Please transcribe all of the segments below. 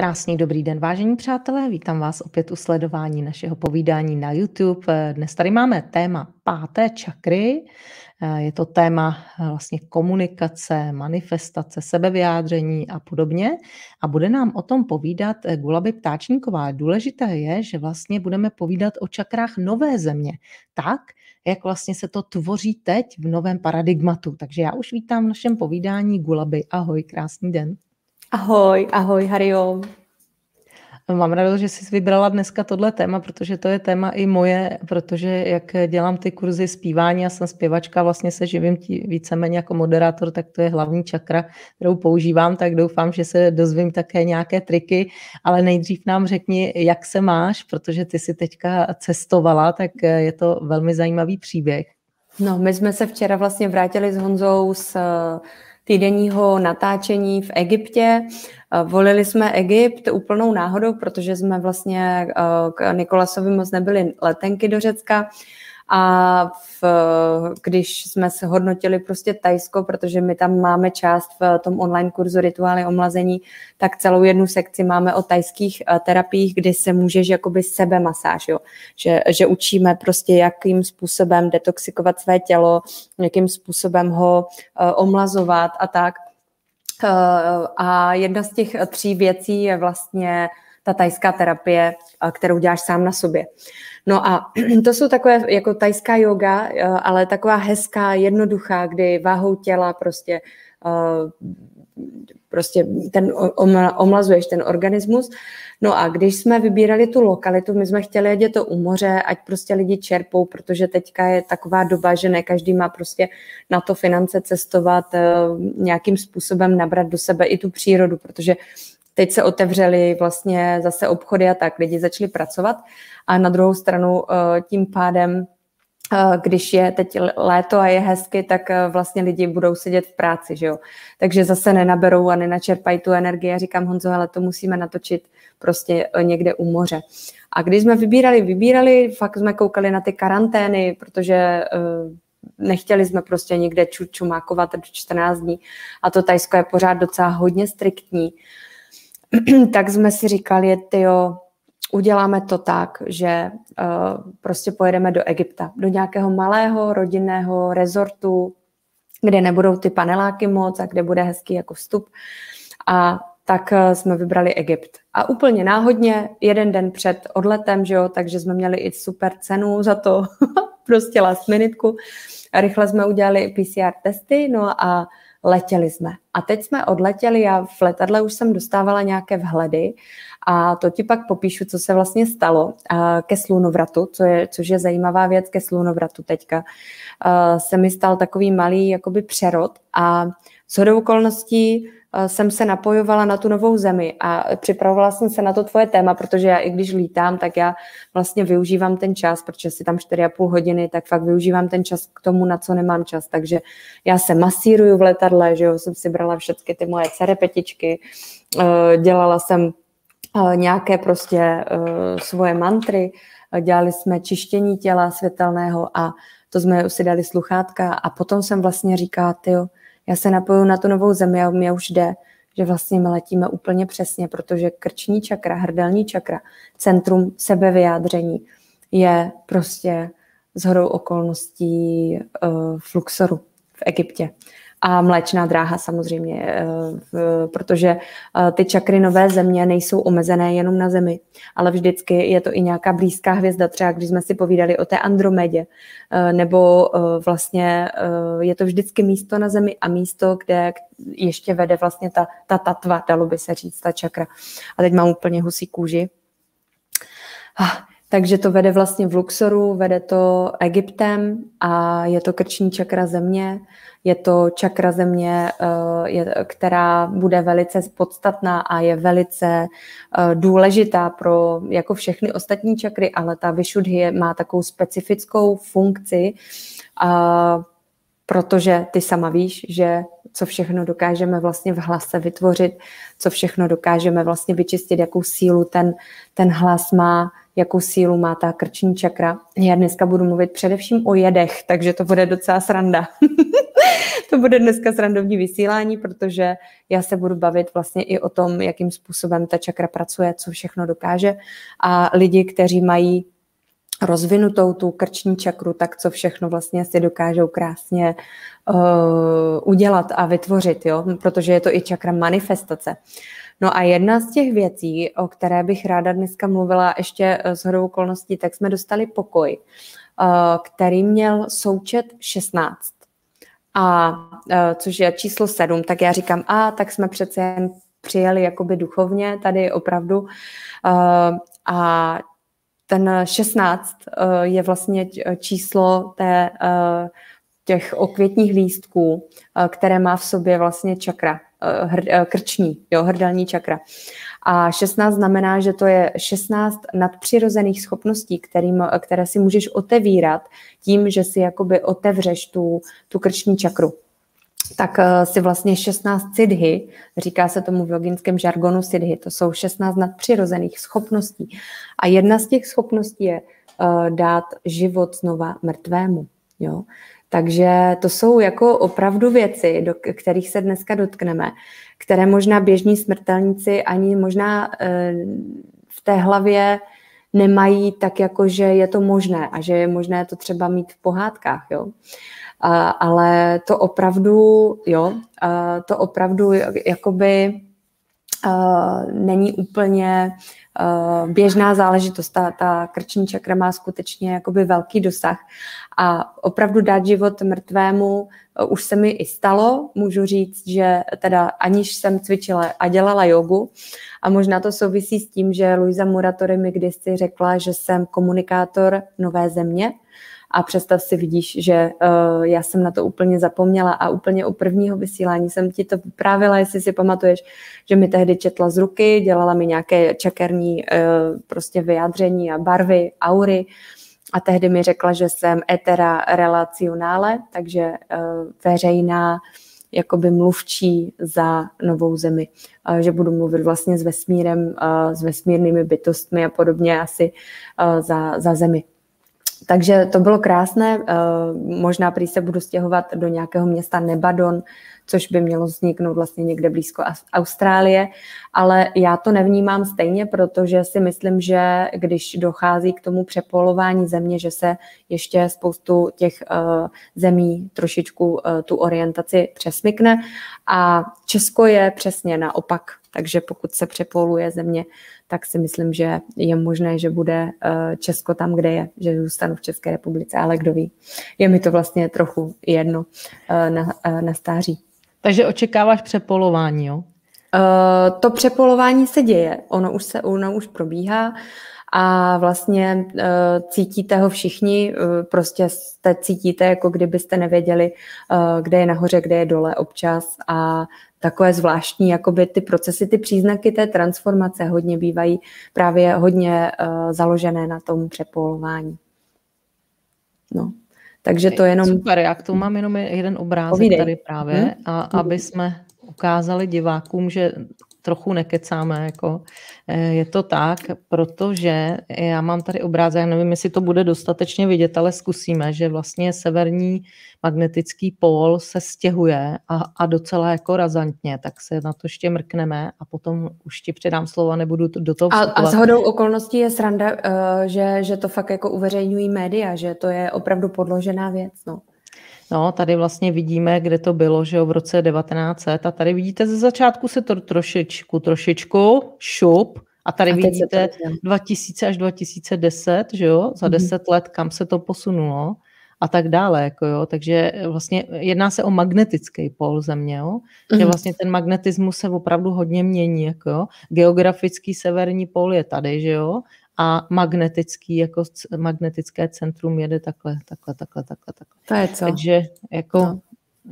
Krásný dobrý den, vážení přátelé, vítám vás opět u sledování našeho povídání na YouTube. Dnes tady máme téma páté čakry. Je to téma vlastně komunikace, manifestace, sebevyjádření a podobně. A bude nám o tom povídat Gulaby Ptáčníková. Důležité je, že vlastně budeme povídat o čakrách nové země. Tak, jak vlastně se to tvoří teď v novém paradigmatu. Takže já už vítám v našem povídání Gulaby. Ahoj, krásný den. Ahoj, ahoj, Hario. Mám radost, že jsi vybrala dneska tohle téma, protože to je téma i moje, protože jak dělám ty kurzy zpívání, já jsem zpěvačka, vlastně se živím tí, víceméně jako moderátor, tak to je hlavní čakra, kterou používám, tak doufám, že se dozvím také nějaké triky, ale nejdřív nám řekni, jak se máš, protože ty si teďka cestovala, tak je to velmi zajímavý příběh. No, my jsme se včera vlastně vrátili s Honzou z týdenního natáčení v Egyptě. Volili jsme Egypt úplnou náhodou, protože jsme vlastně k Nikolasovi moc nebyli letenky do Řecka a v, když jsme se hodnotili prostě Tajsko, protože my tam máme část v tom online kurzu Rituály omlazení, tak celou jednu sekci máme o tajských eh, terapiích, kdy se můžeš jakoby sebe masáž, jo? Že, že učíme prostě, jakým způsobem detoxikovat své tělo, jakým způsobem ho uh, omlazovat a tak. Uh, a jedna z těch tří věcí je vlastně ta tajská terapie, kterou děláš sám na sobě. No a to jsou takové jako tajská yoga, eh, ale taková hezká, jednoduchá, kdy váhou těla prostě eh, prostě ten omlazuješ ten organismus. No a když jsme vybírali tu lokalitu, my jsme chtěli, ať to u moře, ať prostě lidi čerpou, protože teďka je taková doba, že ne každý má prostě na to finance cestovat, eh, nějakým způsobem nabrat do sebe i tu přírodu, protože teď se otevřely vlastně zase obchody a tak, lidi začali pracovat a na druhou stranu eh, tím pádem eh, když je teď léto a je hezky, tak eh, vlastně lidi budou sedět v práci, že jo. Takže zase nenaberou a nenačerpají tu energii. Já říkám, Honzo, ale to musíme natočit prostě někde u moře. A když jsme vybírali, vybírali, fakt jsme koukali na ty karantény, protože nechtěli jsme prostě někde čumákovat 14 dní. A to Tajsko je pořád docela hodně striktní. tak jsme si říkali, tyjo, uděláme to tak, že uh, prostě pojedeme do Egypta, do nějakého malého rodinného rezortu, kde nebudou ty paneláky moc a kde bude hezký jako vstup. A tak uh, jsme vybrali Egypt. A úplně náhodně, jeden den před odletem, že jo, takže jsme měli i super cenu za to, prostě last minutku. Rychle jsme udělali PCR testy, no a letěli jsme. A teď jsme odletěli, já v letadle už jsem dostávala nějaké vhledy a to ti pak popíšu, co se vlastně stalo ke slunovratu, co je, což je zajímavá věc ke slunovratu teďka. Se mi stal takový malý jakoby přerod a shodou okolností Eh, jsem se napojovala na tu novou zemi a připravovala jsem se na to tvoje téma, protože já i když lítám, tak já vlastně využívám ten čas, protože si tam 4,5 hodiny, tak fakt využívám ten čas k tomu, na co nemám čas. Takže já se masíruju v letadle, že jo, jsem si brala všechny ty moje cerepetičky, eh, dělala jsem eh, nějaké prostě svoje mantry, dělali jsme čištění těla světelného a to jsme si dali sluchátka a potom jsem vlastně říkala, tyjo, já se napoju na tu novou zemi a mě už jde, že vlastně my letíme úplně přesně, protože krční čakra, hrdelní čakra, centrum sebevyjádření je prostě zhodou okolností uh, v Luxoru v Egyptě a mléčná dráha samozřejmě, eh, protože eh, ty čakry nové země nejsou omezené jenom na Zemi, ale vždycky je to i nějaká blízká hvězda, třeba když jsme si povídali o té Andromedě, eh, nebo vlastně je to vždycky místo na Zemi a místo, kde ještě vede vlastně ta, ta tatva, dalo by se říct, ta čakra. A teď mám úplně husí kůži. Ah, takže to vede vlastně v Luxoru, vede to Egyptem a je to krční čakra země. Je to čakra země, eh, která bude velice podstatná a je velice eh, důležitá pro jako všechny ostatní čakry, ale ta Vishuddhi má takovou specifickou funkci, protože ty sama víš, že co všechno dokážeme vlastně v hlase vytvořit, co všechno dokážeme vlastně vyčistit, jakou sílu ten, ten hlas má, jakou sílu má ta krční čakra. Já dneska budu mluvit především o jedech, takže to bude docela sranda. to bude dneska srandovní vysílání, protože já se budu bavit vlastně i o tom, jakým způsobem ta čakra pracuje, co všechno dokáže a lidi, kteří mají rozvinutou tu krční čakru, tak co všechno vlastně si dokážou krásně uh, udělat a vytvořit, jo? protože je to i čakra manifestace. No a jedna z těch věcí, o které bych ráda dneska mluvila ještě s hodou okolností, tak jsme dostali pokoj, uh, který měl součet 16 a uh, což je číslo 7, tak já říkám, a tak jsme přece jen přijeli jakoby duchovně tady opravdu. A ten 16 eh, je vlastně číslo té, eh, těch okvětních lístků, eh, které má v sobě vlastně čakra, krční, jo, hrdelní čakra. A 16 znamená, že to je 16 nadpřirozených schopností, kterým, které si můžeš otevírat tím, že si jakoby otevřeš tu, tu krční čakru tak eh, si vlastně 16 sidhy, říká se tomu v joginském žargonu sidhy, to jsou 16 nadpřirozených schopností. A jedna z těch schopností je dát život znova mrtvému. Jo? Takže to jsou jako opravdu věci, do kterých se dneska dotkneme, které možná běžní smrtelníci ani možná uh, v té hlavě nemají tak jako, že je to možné a že je možné to třeba mít v pohádkách. Jo? ale to opravdu, jo, to opravdu jakoby není úplně běžná záležitost. Ta, ta krční čakra má skutečně jakoby velký dosah a opravdu dát život mrtvému už se mi i stalo. Můžu říct, že teda aniž jsem cvičila a dělala jogu a možná to souvisí s tím, že Luisa Muratori mi kdysi řekla, že jsem komunikátor nové země, a představ si, vidíš, že uh, já jsem na to úplně zapomněla a úplně u prvního vysílání jsem ti to vyprávila, jestli si pamatuješ, že mi tehdy četla z ruky, dělala mi nějaké čakerní uh, prostě vyjádření a barvy, aury a tehdy mi řekla, že jsem etera relacionále, takže uh, veřejná jakoby mluvčí za novou zemi, že budu mluvit vlastně s vesmírem, s vesmírnými bytostmi a podobně asi za, za zemi. Takže to bylo krásné. Eh, možná prý se budu stěhovat do nějakého města Nebadon, což by mělo vzniknout vlastně někde blízko Austrálie, ale já to nevnímám stejně, protože si myslím, že když dochází k tomu přepolování země, že se ještě spoustu těch uh, zemí trošičku uh, tu orientaci přesmykne a Česko je přesně naopak, takže pokud se přepoluje země, tak si myslím, že je možné, že bude uh, Česko tam, kde je, že zůstanu v České republice, ale kdo ví. Je mi to vlastně trochu jedno uh, na, uh, na stáří. Takže očekáváš přepolování, jo? Uh, to přepolování se děje, ono už, se, ono už probíhá a vlastně uh, cítíte ho všichni, uh, prostě jste cítíte, jako kdybyste nevěděli, uh, kde je nahoře, kde je dole občas a takové zvláštní, jakoby ty procesy, ty příznaky té transformace hodně bývají právě hodně založené na tom přepolování. No. Takže to jenom... Super, já k tomu mám jenom jeden obrázek Povídej. tady právě, hmm? a aby jsme ukázali divákům, že trochu nekecáme, jako eh, je to tak, protože já mám tady obrázek, nevím, jestli to bude dostatečně vidět, ale zkusíme, že vlastně severní magnetický pól se stěhuje a, a docela jako razantně, tak se na to ještě mrkneme a potom už ti předám slovo, nebudu do toho vstupovat. A, a shodou okolností je sranda, eh, že, že to fakt jako uveřejňují média, že to je opravdu podložená věc, no. No, tady vlastně vidíme, kde to bylo, že jo, v roce 1900 a tady vidíte ze začátku se to trošičku, trošičku šup a tady a vidíte 2000 až 2010, že jo, za mm-hmm. 10 let, kam se to posunulo a tak dále, jako jo, takže vlastně jedná se o magnetický pol země, jo, mm-hmm. že mhm. vlastně ten magnetismus se opravdu hodně mění, jako jo, geografický severní pol je tady, že jo, a magnetický, jako magnetické centrum jede takhle, takhle, takhle, takhle, takhle. To je co? Takže jako no.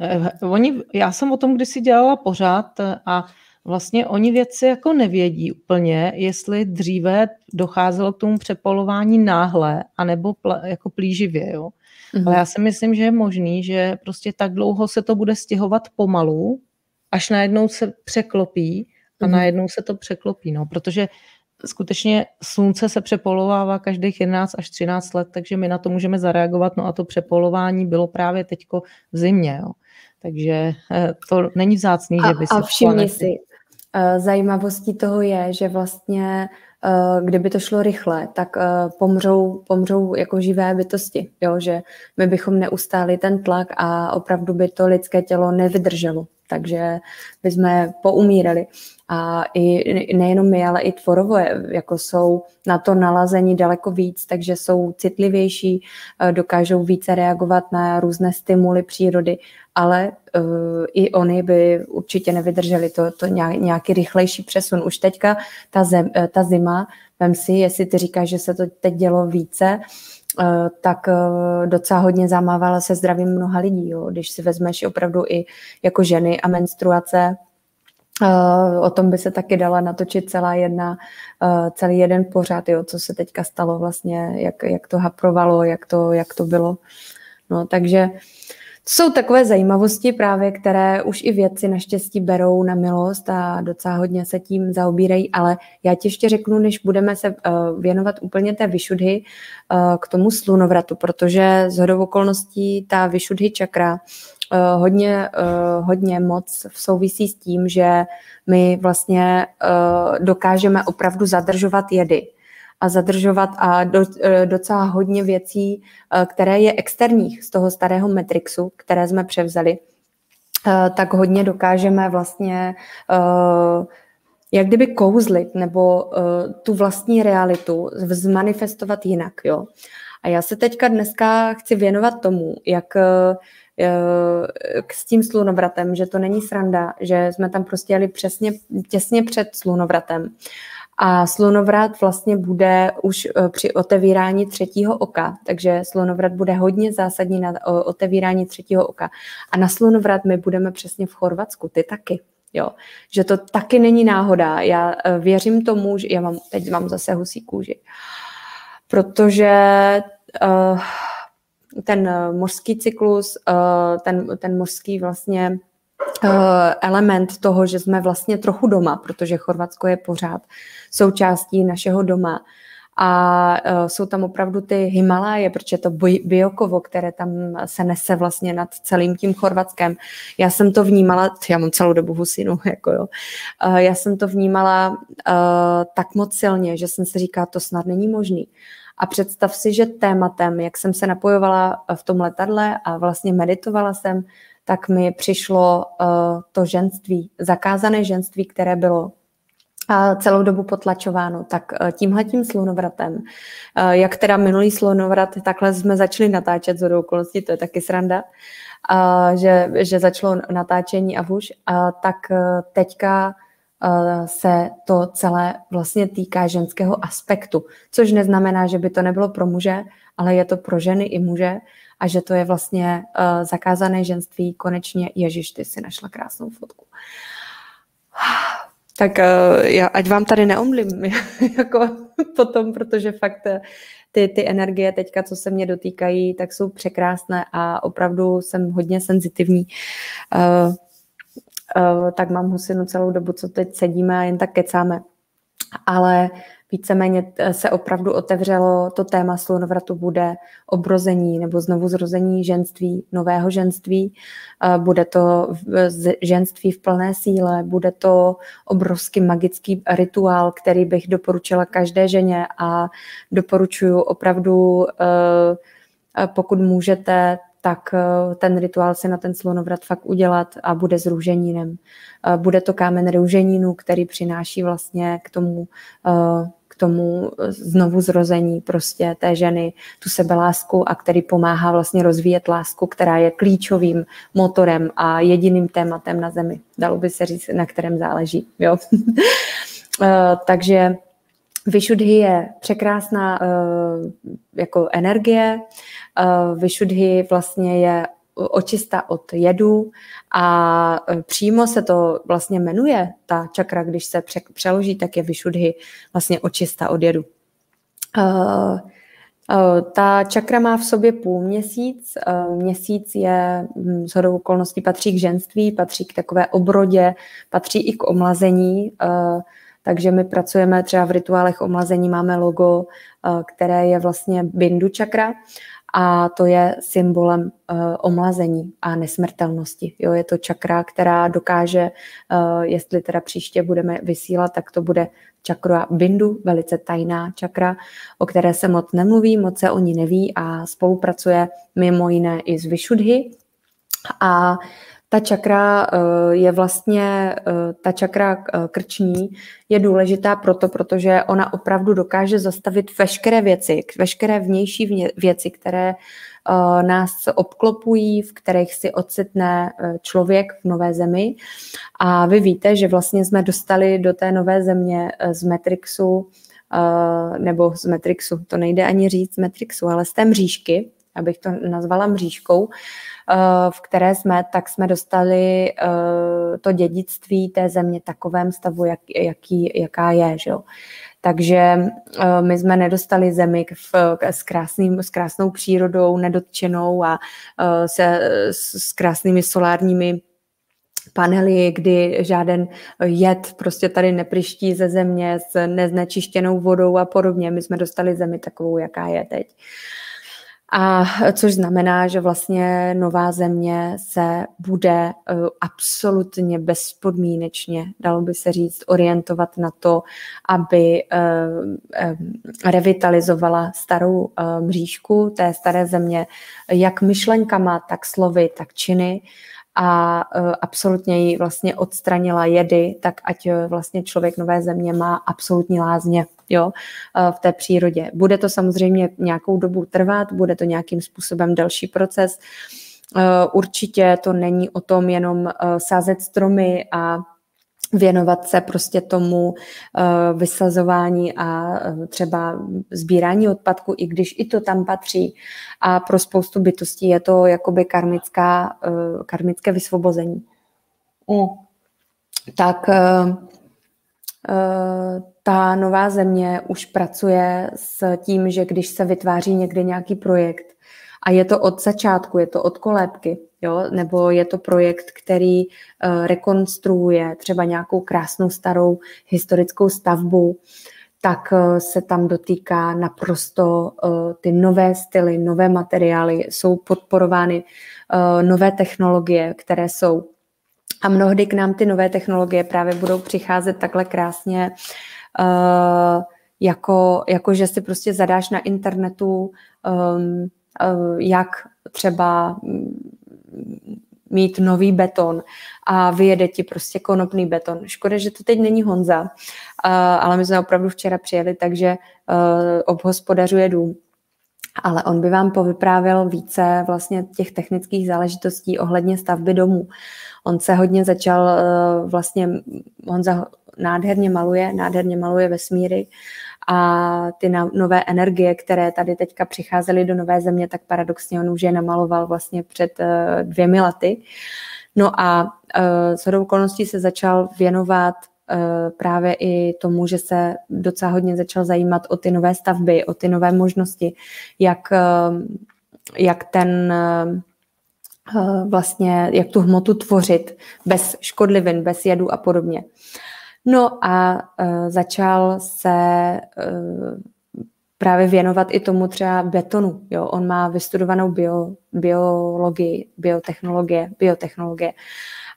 Eh, oni, já jsem o tom kdysi dělala pořád a vlastně oni věci jako nevědí úplně, jestli dříve docházelo k tomu přepolování náhle, anebo pl, jako plíživě, jo. Mm-hmm. Ale já si myslím, že je možný, že prostě tak dlouho se to bude stěhovat pomalu, až najednou se překlopí a mm-hmm. najednou se to překlopí, no, protože skutečně slunce se přepolovává každých 11 až 13 let, takže my na to můžeme zareagovat. No a to přepolování bylo právě teďko v zimě. Jo. Takže to není vzácný, že by si... A všimni si, zajímavostí toho je, že vlastně Eh, kdyby to šlo rychle, tak eh, pomřou, pomřou jako živé bytosti, jo? že my bychom neustáli ten tlak a opravdu by to lidské tělo nevydrželo, takže bychom poumírali. A i nejenom my, ale i tvorové jako jsou na to nalazení daleko víc, takže jsou citlivější, eh, dokážou více reagovat na různé stimuly přírody, ale uh, i oni by určitě nevydrželi to, to nějaký rychlejší přesun. Už teďka ta, zem, ta zima, vem si, jestli ty říkáš, že se to teď dělo více, tak docela hodně zamávala se zdravím mnoha lidí. Jo. Když si vezmeš opravdu i jako ženy a menstruace, o tom by se taky dala natočit celá jedna, uh, celý jeden pořád, jo, co se teďka stalo vlastně, jak, jak to haprovalo, jak to, jak to bylo. No, takže jsou takové zajímavosti právě, které už i vědci naštěstí berou na milost a docela hodně se tím zaobírají, ale já ti ještě řeknu, než budeme se uh, věnovat úplně té vyšudhy k tomu slunovratu, protože z hodou okolností ta vyšudhy čakra uh, hodně, uh, hodně moc souvisí s tím, že my vlastně uh, dokážeme opravdu zadržovat jedy a zadržovat a do, docela hodně věcí, které je externích z toho starého Matrixu, které jsme převzali, tak hodně dokážeme vlastně jak kdyby kouzlit nebo tu vlastní realitu zmanifestovat jinak. Jo? A já se teďka dneska chci věnovat tomu, jak s tím slunovratem, že to není sranda, že jsme tam prostě jeli přesně těsně před slunovratem. A slunovrat vlastně bude už e, při otevírání třetího oka, takže slunovrat bude hodně zásadní na otevírání třetího oka. A na slunovrat my budeme přesně v Chorvatsku, ty taky. Jo, že to taky není náhoda. Já e, věřím tomu, že já mám, teď mám zase husí kůži, protože uh, ten eh, mořský cyklus, eh, ten, ten mořský vlastně eh, element toho, že jsme vlastně trochu doma, protože Chorvatsko je pořád součástí našeho doma. A jsou tam opravdu ty Himaláje, protože to biokovo, které tam se nese vlastně nad celým tím Chorvatskem. Já jsem to vnímala, já mám celou dobu husinu, jako jo. Já jsem to vnímala tak moc silně, že jsem si říkala, to snad není možný. A představ si, že tématem, jak jsem se napojovala v tom letadle a vlastně meditovala jsem, tak mi přišlo uh, to ženství, zakázané ženství, které bylo a celou dobu potlačováno. Tak tímhletím slunovratem, jak teda minulý slunovrat, takhle jsme začali natáčet z okolností, to je taky sranda, že, že začalo natáčení a už, tak teďka Eh, se to celé vlastně týká ženského aspektu, což neznamená, že by to nebylo pro muže, ale je to pro ženy i muže a že to je vlastně uh, zakázané ženství. Konečně, Ježíš, ty si našla krásnou fotku. Tak uh, já, ať vám tady neomlím jako potom, protože fakt ty, ty energie teďka, co se mě dotýkají, tak jsou překrásné a opravdu jsem hodně senzitivní. Eh, tak mám husinu celou dobu, co teď sedíme a jen tak kecáme. Ale víceméně eh, se opravdu otevřelo, to téma slunovratu bude obrození nebo znovu zrození ženství, nového ženství. Eh, bude to ženství v plné síle, bude to obrovský magický rituál, který bych doporučila každé ženě a doporučuji opravdu, pokud můžete, tak eh, ten rituál si na ten slunovrat fakt udělat a bude s růženínem. Eh, bude to kámen růženínu, který přináší vlastně k tomu, eh, k tomu znovu zrození prostě té ženy, tu sebelásku a který pomáhá vlastně rozvíjet lásku, která je klíčovým motorem a jediným tématem na zemi. Dalo by se říct, na kterém záleží. Jo? Takže Vyšudhy je překrásná uh, jako energie. Uh, Vyšudhy vlastně je očista od jedu a eh, přímo se to vlastně jmenuje, ta čakra, když se přeloží, tak je Vyšudhy vlastně očista od jedu. Uh, ta čakra má v sobě půl měsíc. Měsíc je hm, z hodou okolností patří k ženství, patří k takové obrodě, patří i k omlazení. Takže my pracujeme třeba v rituálech omlazení, máme logo, eh, které je vlastně bindu čakra a to je symbolem uh, omlazení a nesmrtelnosti. Jo, je to čakra, která dokáže, uh, jestli teda příště budeme vysílat, tak to bude čakra Bindu, velice tajná čakra, o které se moc nemluví, moc se o ní neví a spolupracuje mimo jiné i s Vyšudhy. A ta čakra eh, je vlastně, eh, ta čakra eh, krční je důležitá proto, protože ona opravdu dokáže zastavit veškeré věci, veškeré vnější věci, které nás obklopují, v kterých si ocitne člověk v nové zemi. A vy víte, že vlastně jsme dostali do té nové země z Matrixu, nebo z Matrixu, to nejde ani říct z Matrixu, ale z té mřížky, abych to nazvala mřížkou, v které jsme, tak jsme dostali eh, to dědictví té země takovém stavu, jak, jaký, jaká je. Že jo? Takže eh, my jsme nedostali zemi s, krásným, s krásnou přírodou, nedotčenou a se, s krásnými solárními panely, kdy žáden jed prostě tady nepriští ze země s neznečištěnou vodou a podobně. My jsme dostali zemi takovou, jaká je teď. Uh, a což znamená, že vlastně nová země se bude uh, absolutně bezpodmínečně, dalo by se říct, orientovat na to, aby uh, um, revitalizovala starou mřížku té staré země, jak myšlenkama, tak slovy, tak činy. A absolutně ji vlastně odstranila jedy, tak ať vlastně člověk nové země má absolutní lázně jo, uh, v té přírodě. Bude to samozřejmě nějakou dobu trvat, bude to nějakým způsobem další proces. Uh, určitě to není o tom jenom uh, sázet stromy a věnovat se prostě tomu vysazování a třeba sbírání odpadku, i když i to tam patří. A pro spoustu bytostí je to jakoby karmická, karmické vysvobození. Mm. Tak ta nová země už pracuje s tím, že když se vytváří někdy nějaký projekt a je to od začátku, je to od kolébky, jo? nebo je to projekt, který uh, rekonstruuje třeba nějakou krásnou starou historickou stavbu, tak uh, se tam dotýká naprosto uh, ty nové styly, nové materiály, jsou podporovány nové technologie, které jsou. A mnohdy k nám ty nové technologie právě budou přicházet takhle krásně, jako, jako že si prostě zadáš na internetu, um, jak třeba mít nový beton a vyjede ti prostě konopný beton. Škoda, že to teď není Honza, uh, ale my jsme opravdu včera přijeli, takže uh, obhospodařuje dům. Ale on by vám povyprávěl více vlastně těch technických záležitostí ohledně stavby domů. On se hodně začal uh, vlastně, Honza nádherně maluje, nádherně maluje vesmíry a ty nové energie, které tady teďka přicházely do nové země, tak paradoxně on už je namaloval vlastně před uh, dvěmi lety. No a uh, shodou okolností se začal věnovat uh, právě i tomu, že se docela hodně začal zajímat o ty nové stavby, o ty nové možnosti, jak, jak ten vlastně, jak tu hmotu tvořit bez škodlivin, bez jedu a podobně. No a uh, začal se uh, právě věnovat i tomu třeba betonu. Jo? On má vystudovanou bio, biologii, biotechnologie, biotechnologie.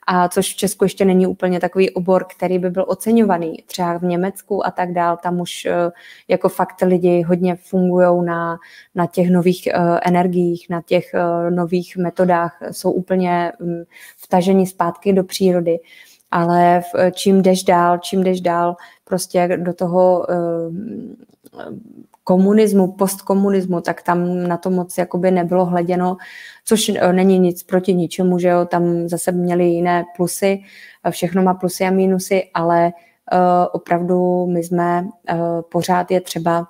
A což v Česku ještě není úplně takový obor, který by byl oceňovaný. Třeba v Německu a tak dál, tam už uh, jako fakt lidi hodně fungují na, na těch nových uh, energiích, na těch uh, nových metodách, jsou úplně um, vtaženi zpátky do přírody. Uh, ale v, čím jdeš dál, čím jdeš dál prostě do toho uh, komunismu, postkomunismu, tak tam na to moc jakoby nebylo hleděno, což uh, není nic proti ničemu, že jo, tam zase měli jiné plusy, všechno má plusy a mínusy, ale uh, opravdu my jsme, uh, pořád je třeba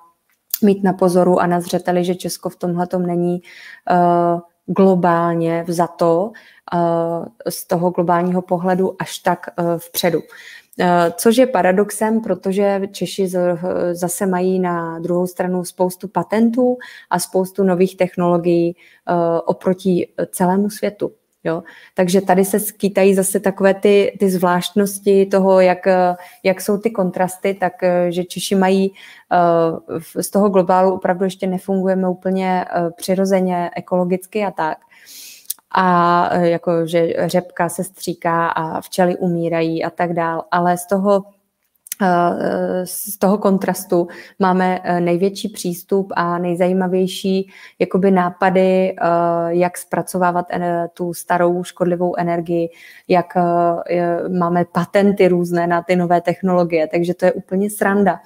mít na pozoru a na zřeteli, že Česko v tomhle není uh, globálně vzato Eh, z toho globálního pohledu až tak eh, vpředu. Eh, což je paradoxem, protože Češi zase mají na druhou stranu spoustu patentů a spoustu nových technologií oproti celému světu. Jo? Takže tady se skýtají zase takové ty, ty zvláštnosti toho, jak, jak jsou ty kontrasty, tak že Češi mají z toho globálu opravdu ještě nefungujeme úplně přirozeně, ekologicky a tak a jako, že řepka se stříká a včely umírají a tak dál, ale z toho z toho kontrastu máme eh, největší přístup a nejzajímavější jakoby nápady, eh, jak zpracovávat tu starou škodlivou energii, jak eh, máme patenty různé na ty nové technologie, takže to je úplně sranda,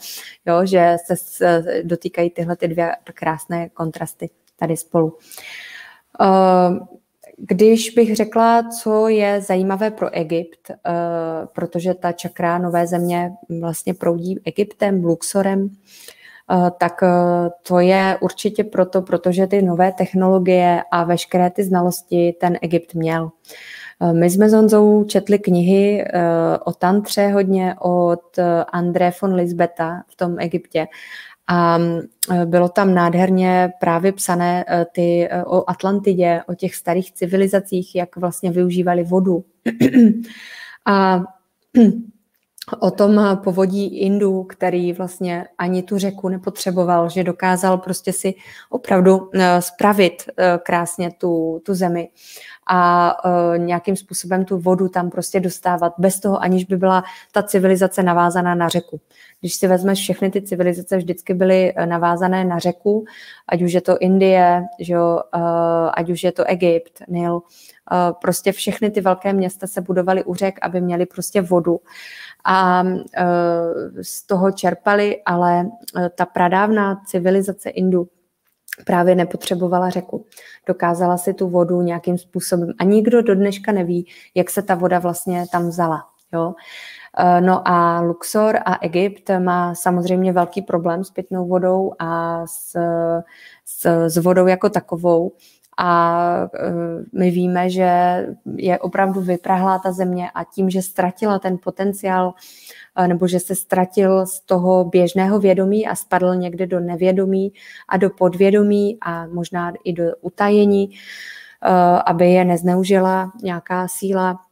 jo, že se dotýkají tyhle ty dvě krásné kontrasty tady spolu. Když bych řekla, co je zajímavé pro Egypt, uh, protože ta čakra nové země vlastně proudí Egyptem, Luxorem, uh, tak uh, to je určitě proto, protože ty nové technologie a veškeré ty znalosti ten Egypt měl. My jsme s Honzou četli knihy o tantře hodně od André von Lisbeta v tom Egyptě a e, bylo tam nádherně právě psané e, ty e, o Atlantidě, o těch starých civilizacích, jak vlastně využívali vodu. A o tom povodí Indu, který vlastně ani tu řeku nepotřeboval, že dokázal prostě si opravdu spravit krásně tu, tu zemi a nějakým způsobem tu vodu tam prostě dostávat bez toho, aniž by byla ta civilizace navázaná na řeku. Když si vezmeš, všechny ty civilizace vždycky byly eh, navázané na řeku, ať už je to Indie, že eh, ať už je to Egypt, Nil, eh, prostě všechny ty velké města se budovaly u řek, aby měly prostě vodu a z toho čerpali, ale ta pradávná civilizace Indu právě nepotřebovala řeku. Dokázala si tu vodu nějakým způsobem a nikdo do dneška neví, jak se ta voda vlastně tam vzala. Jo? Eh, no a Luxor a Egypt má samozřejmě velký problém s pitnou vodou a s, s, s vodou jako takovou. A eh, my víme, že je opravdu vyprahlá ta země a tím, že ztratila ten potenciál eh, nebo že se ztratil z toho běžného vědomí a spadl někde do nevědomí a do podvědomí a možná i do utajení, aby je nezneužila nějaká síla, Eh,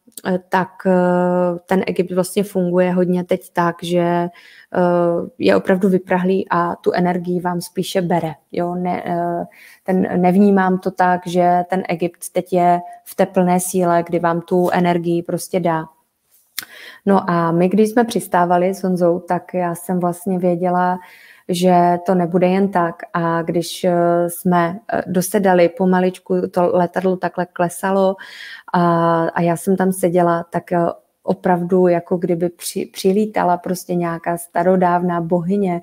tak eh, ten Egypt vlastně funguje hodně teď tak, že eh, je opravdu vyprahlý a tu energii vám spíše bere. Jo? Ne, ten, nevnímám to tak, že ten Egypt teď je v té plné síle, kdy vám tu energii prostě dá. No a my, když jsme přistávali s Honzou, tak já jsem vlastně věděla, že to nebude jen tak. A když eh, jsme eh, dosedali pomaličku, to letadlo takhle klesalo a, a já jsem tam seděla, tak eh, opravdu jako kdyby při, přilítala prostě nějaká starodávná bohyně.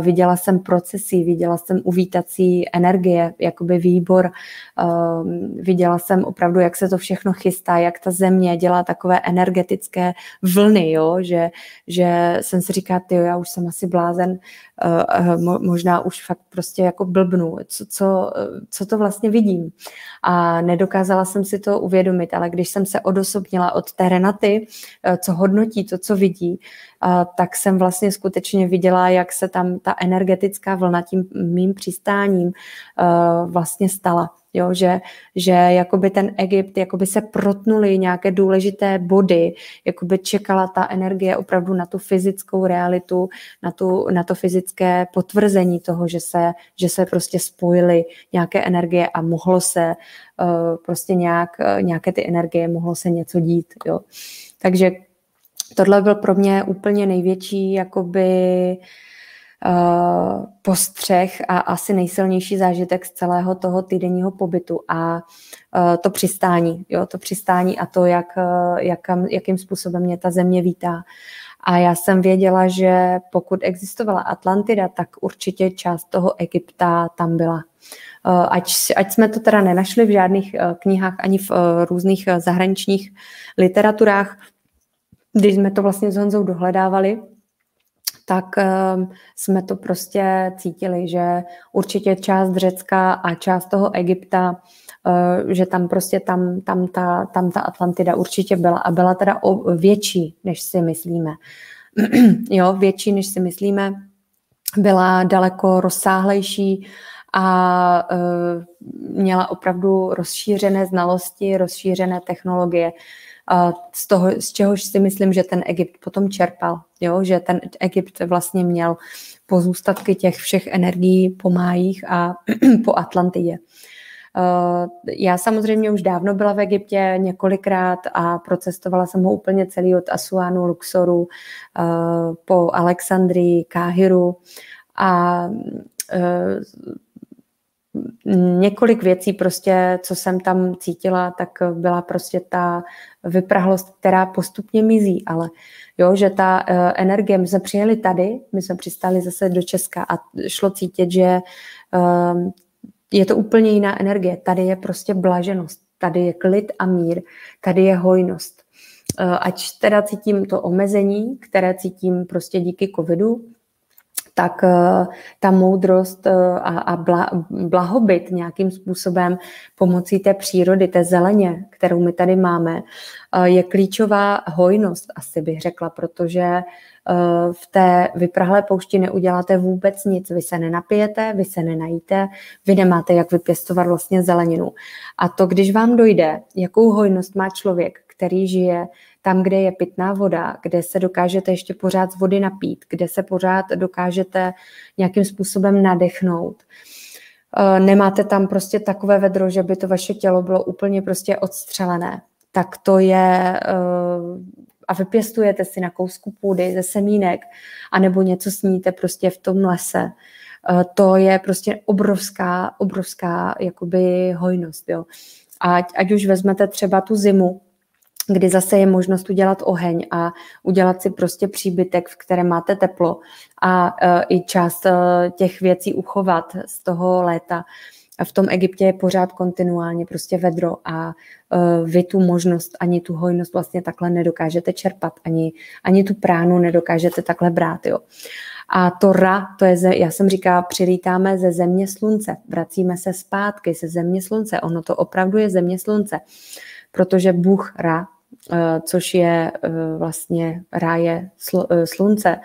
Viděla jsem procesy, viděla jsem uvítací energie, jakoby výbor. Viděla jsem opravdu, jak se to všechno chystá, jak ta země dělá takové energetické vlny, jo? Že, že jsem si říkala, ty já už jsem asi blázen, možná už fakt prostě jako blbnu, co, co, co to vlastně vidím. A nedokázala jsem si to uvědomit, ale když jsem se odosobnila od té Renaty, Eh, co hodnotí to, co vidí, tak jsem vlastně skutečně viděla, jak se tam ta energetická vlna tím mým přistáním eh, vlastně stala. Jo, že, že jakoby ten Egypt, jakoby se protnuly nějaké důležité body, jakoby čekala ta energie opravdu na tu fyzickou realitu, na, tu, na to fyzické potvrzení toho, že se, že se prostě spojily nějaké energie a mohlo se uh, prostě nějak, uh, nějaké ty energie, mohlo se něco dít. Jo. Takže tohle byl pro mě úplně největší jakoby uh, postřeh a asi nejsilnější zážitek z celého toho týdenního pobytu a uh, to přistání, jo, to přistání a to, jak, uh, jakam, jakým způsobem mě ta země vítá. A já jsem věděla, že pokud existovala Atlantida, tak určitě část toho Egypta tam byla. Ať, ať jsme to teda nenašli v žádných knihách ani v různých zahraničních literaturách, když jsme to vlastně s Honzou dohledávali, tak uh, jsme to prostě cítili, že určitě část Řecka a část toho Egypta, uh, že tam prostě tam, tam, ta, tam ta Atlantida určitě byla a byla teda o, větší, než si myslíme. jo, větší, než si myslíme, byla daleko rozsáhlejší a měla opravdu rozšířené znalosti, rozšířené technologie z toho, z čehož si myslím, že ten Egypt potom čerpal, jo? že ten Egypt vlastně měl pozůstatky těch všech energií po májích a po Atlantidě. Já samozřejmě už dávno byla v Egyptě několikrát a procestovala jsem ho úplně celý od Asuánu, Luxoru po Alexandrii, Káhiru a několik věcí prostě, co jsem tam cítila, tak byla prostě ta vyprahlost, která postupně mizí, ale jo, že ta uh, energie, my jsme přijeli tady, my jsme přistáli zase do Česka a šlo cítit, že uh, je to úplně jiná energie. Tady je prostě blaženost, tady je klid a mír, tady je hojnost. Uh, ať teda cítím to omezení, které cítím prostě díky covidu, tak uh, ta moudrost uh, a, a bla, blahobyt nějakým způsobem pomocí té přírody, té zeleně, kterou my tady máme, uh, je klíčová hojnost, asi bych řekla, protože v té vyprahlé poušti neuděláte vůbec nic. Vy se nenapijete, vy se nenajíte, vy nemáte jak vypěstovat vlastně zeleninu. A to, když vám dojde, jakou hojnost má člověk, který žije tam, kde je pitná voda, kde se dokážete ještě pořád z vody napít, kde se pořád dokážete nějakým způsobem nadechnout. Eh, nemáte tam prostě takové vedro, že by to vaše tělo bylo úplně prostě odstřelené. Tak to je eh, a vypěstujete si na kousku půdy ze semínek, anebo něco sníte prostě v tom lese, eh, to je prostě obrovská, obrovská jakoby hojnost. Jo. Ať, ať už vezmete třeba tu zimu, kdy zase je možnost udělat oheň a udělat si prostě příbytek, v kterém máte teplo a uh, i část uh, těch věcí uchovat z toho léta. V tom Egyptě je pořád kontinuálně prostě vedro a uh, vy tu možnost ani tu hojnost vlastně takhle nedokážete čerpat, ani, ani tu pránu nedokážete takhle brát. Jo. A to Ra, to je, já jsem říkala, přilítáme ze země slunce, vracíme se zpátky ze země slunce, ono to opravdu je země slunce, protože Bůh Ra což je eh, vlastně ráje eh, slunce,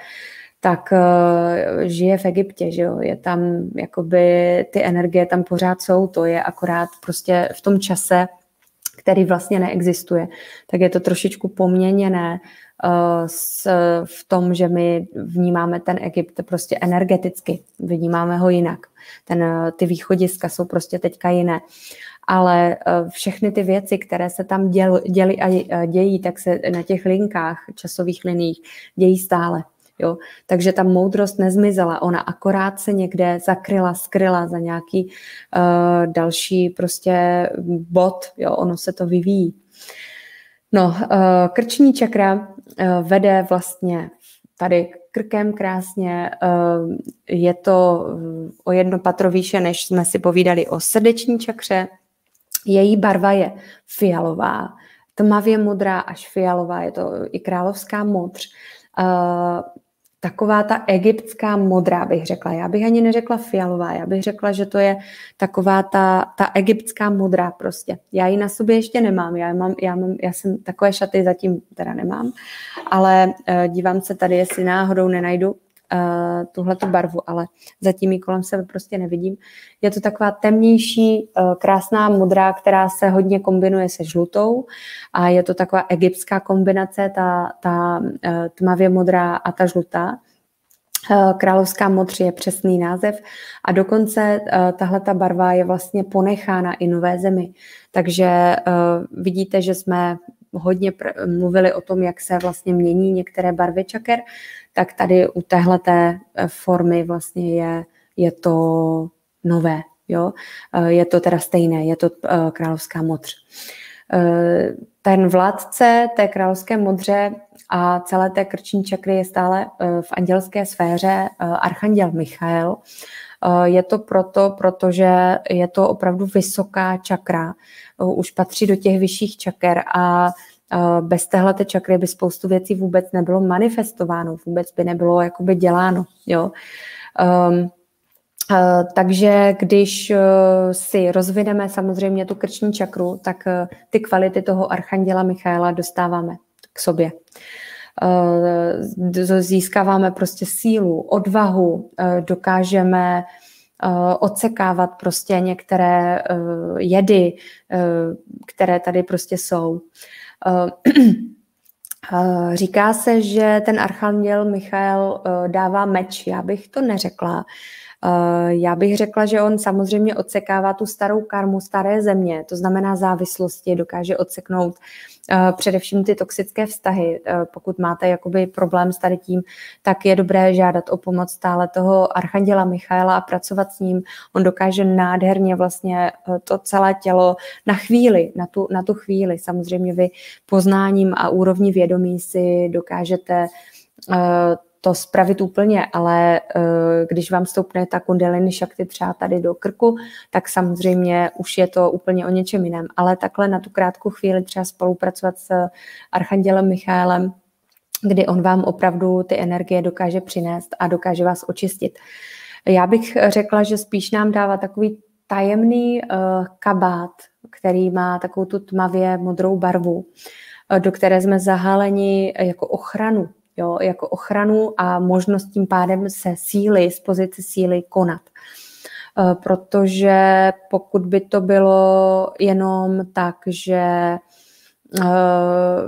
tak žije v Egyptě, že jo? je tam, jakoby ty energie tam pořád jsou, to je akorát prostě v tom čase, který vlastně neexistuje, tak je to trošičku poměněné s, v tom, že my vnímáme ten Egypt prostě energeticky, vnímáme ho jinak. Ten, ty východiska jsou prostě teďka jiné ale eh, všechny ty věci, které se tam děl, děli a eh, dějí, tak se na těch linkách, časových liních dějí stále. Jo? Takže ta moudrost nezmizela, ona akorát se někde zakryla, skryla za nějaký uh, další prostě bod, jo? ono se to vyvíjí. No, uh, krční čakra uh, vede vlastně tady krkem krásně, je to o jedno patro výše, než jsme si povídali o srdeční čakře, její barva je fialová, tmavě modrá až fialová, je to i královská modř. Taková ta egyptská modrá, bych řekla. Já bych ani neřekla fialová, já bych řekla, že to je taková ta, ta egyptská modrá prostě. Já ji na sobě ještě nemám, já, mám, já, mám, já jsem takové šaty zatím teda nemám, ale uh, dívám se tady, jestli náhodou nenajdu uh, tuhle barvu, ale zatím ji kolem sebe prostě nevidím. Je to taková temnější, uh, krásná modrá, která se hodně kombinuje se žlutou a je to taková egyptská kombinace, ta, ta uh, tmavě modrá a ta žlutá. Královská modř je přesný název a dokonce tahle ta barva je vlastně ponechána i nové zemi. Takže vidíte, že jsme hodně mluvili o tom, jak se vlastně mění některé barvy čaker, tak tady u téhleté eh, formy vlastně je, je to nové. Jo? Eh, je to teda stejné, je to eh, královská modř. Ten vládce té královské modře a celé té krční čakry je stále v andělské sféře archanděl Michael. Je to proto, protože je to opravdu vysoká čakra, už patří do těch vyšších čaker a bez téhle čakry by spoustu věcí vůbec nebylo manifestováno, vůbec by nebylo jakoby děláno. Jo. Um, Uh, takže když uh, si rozvineme samozřejmě tu krční čakru, tak uh, ty kvality toho archanděla Michaela dostáváme k sobě. Získáváme prostě sílu, odvahu, dokážeme odsekávat prostě některé jedy, které tady prostě jsou. Říká se, že ten archanděl Michael dává meč. Já bych to neřekla. Eh, já bych řekla, že on samozřejmě odsekává tu starou karmu staré země, to znamená závislosti, dokáže odseknout eh, především ty toxické vztahy. Eh, pokud máte jakoby problém s tady tím, tak je dobré žádat o pomoc stále toho archanděla Michaela a pracovat s ním. On dokáže nádherně vlastně to celé tělo na chvíli, na tu, na tu chvíli. Samozřejmě vy poznáním a úrovní vědomí si dokážete to spravit úplně, ale eh, když vám stoupne ta kundalini šakty třeba tady do krku, tak samozřejmě už je to úplně o něčem jiném. Ale takhle na tu krátkou chvíli třeba spolupracovat s Archandělem Michaelem, kdy on vám opravdu ty energie dokáže přinést a dokáže vás očistit. Já bych řekla, že spíš nám dává takový tajemný uh, kabát, který má takovou tu tmavě modrou barvu, do které jsme zaháleni jako ochranu jo, jako ochranu a možnost tím pádem se síly, z pozice síly konat. E, protože pokud by to bylo jenom tak, že e,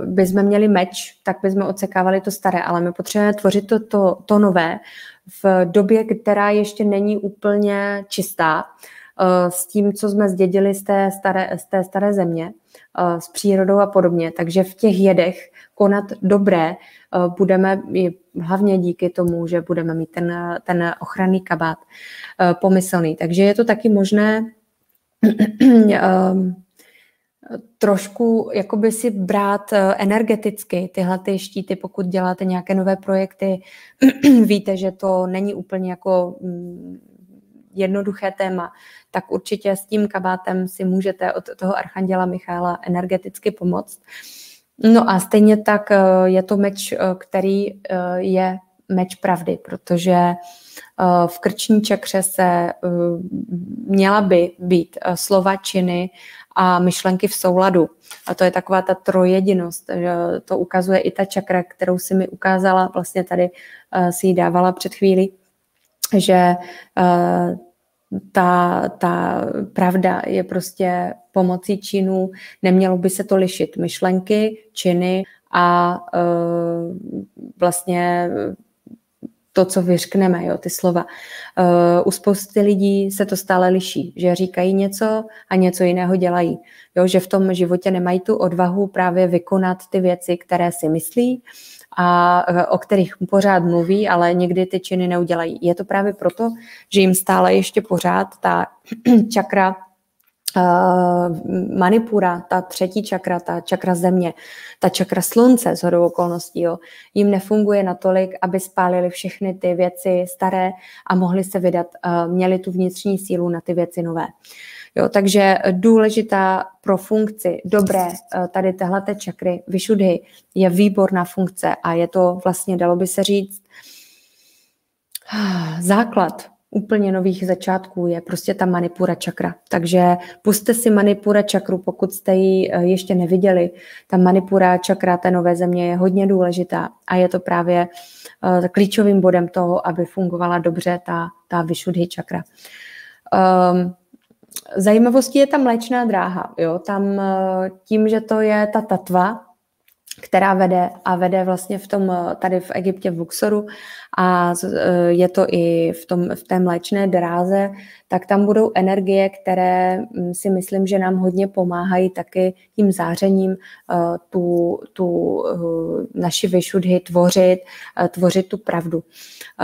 by jsme měli meč, tak bychom odsekávali to staré, ale my potřebujeme tvořit to, to, to nové v době, která ještě není úplně čistá, e, s tím, co jsme zdědili z té staré, z té staré země, s přírodou a podobně. Takže v těch jedech konat dobré budeme, hlavně díky tomu, že budeme mít ten, ten ochranný kabát eh, pomyslný. Takže je to taky možné ehm, trošku jakoby si brát eh, energeticky tyhle ty štíty, pokud děláte nějaké nové projekty, víte, že to není úplně jako mm, jednoduché téma, tak určitě s tím kabátem si můžete od toho archanděla Michála energeticky pomoct. No a stejně tak eh, je to meč, eh, který eh, je meč pravdy, protože v krční čakře se měla by být slova, činy a myšlenky v souladu. A to je taková ta trojedinost. To ukazuje i ta čakra, kterou si mi ukázala, vlastně tady si ji dávala před chvílí, že ta, ta pravda je prostě pomocí činů, nemělo by se to lišit. Myšlenky, činy a uh, vlastně to, co vyřkneme, jo, ty slova. Uh, u spousty lidí se to stále liší, že říkají něco a něco jiného dělají. Jo, že v tom životě nemají tu odvahu právě vykonat ty věci, které si myslí a e, o kterých pořád mluví, ale někdy ty činy neudělají. Je to právě proto, že jim stále ještě pořád ta čakra Uh, manipura, ta třetí čakra, ta čakra země, ta čakra slunce z hodou okolností, jo, jim nefunguje natolik, aby spálili všechny ty věci staré a mohli se vydat, uh, měli tu vnitřní sílu na ty věci nové. Jo, takže důležitá pro funkci dobré eh, tady téhleté čakry, vyšudhy, je výborná funkce a je to vlastně, dalo by se říct, základ úplně nových začátků je prostě ta manipura čakra. Takže puste si manipura čakru, pokud jste ji eh, ještě neviděli. Ta manipura čakra té nové země je hodně důležitá a je to právě uh, klíčovým bodem toho, aby fungovala dobře ta, ta vyšudhy čakra. Um, Zajímavostí je ta mléčná dráha. Jo? Tam eh, tím, že to je ta tatva, která vede a vede vlastně v tom, eh, tady v Egyptě v Luxoru a eh, je to i v, tom, v té mléčné dráze, tak tam budou energie, které mm, si myslím, že nám hodně pomáhají taky tím zářením tu, tu naši vyšudhy tvořit, tvořit tu pravdu.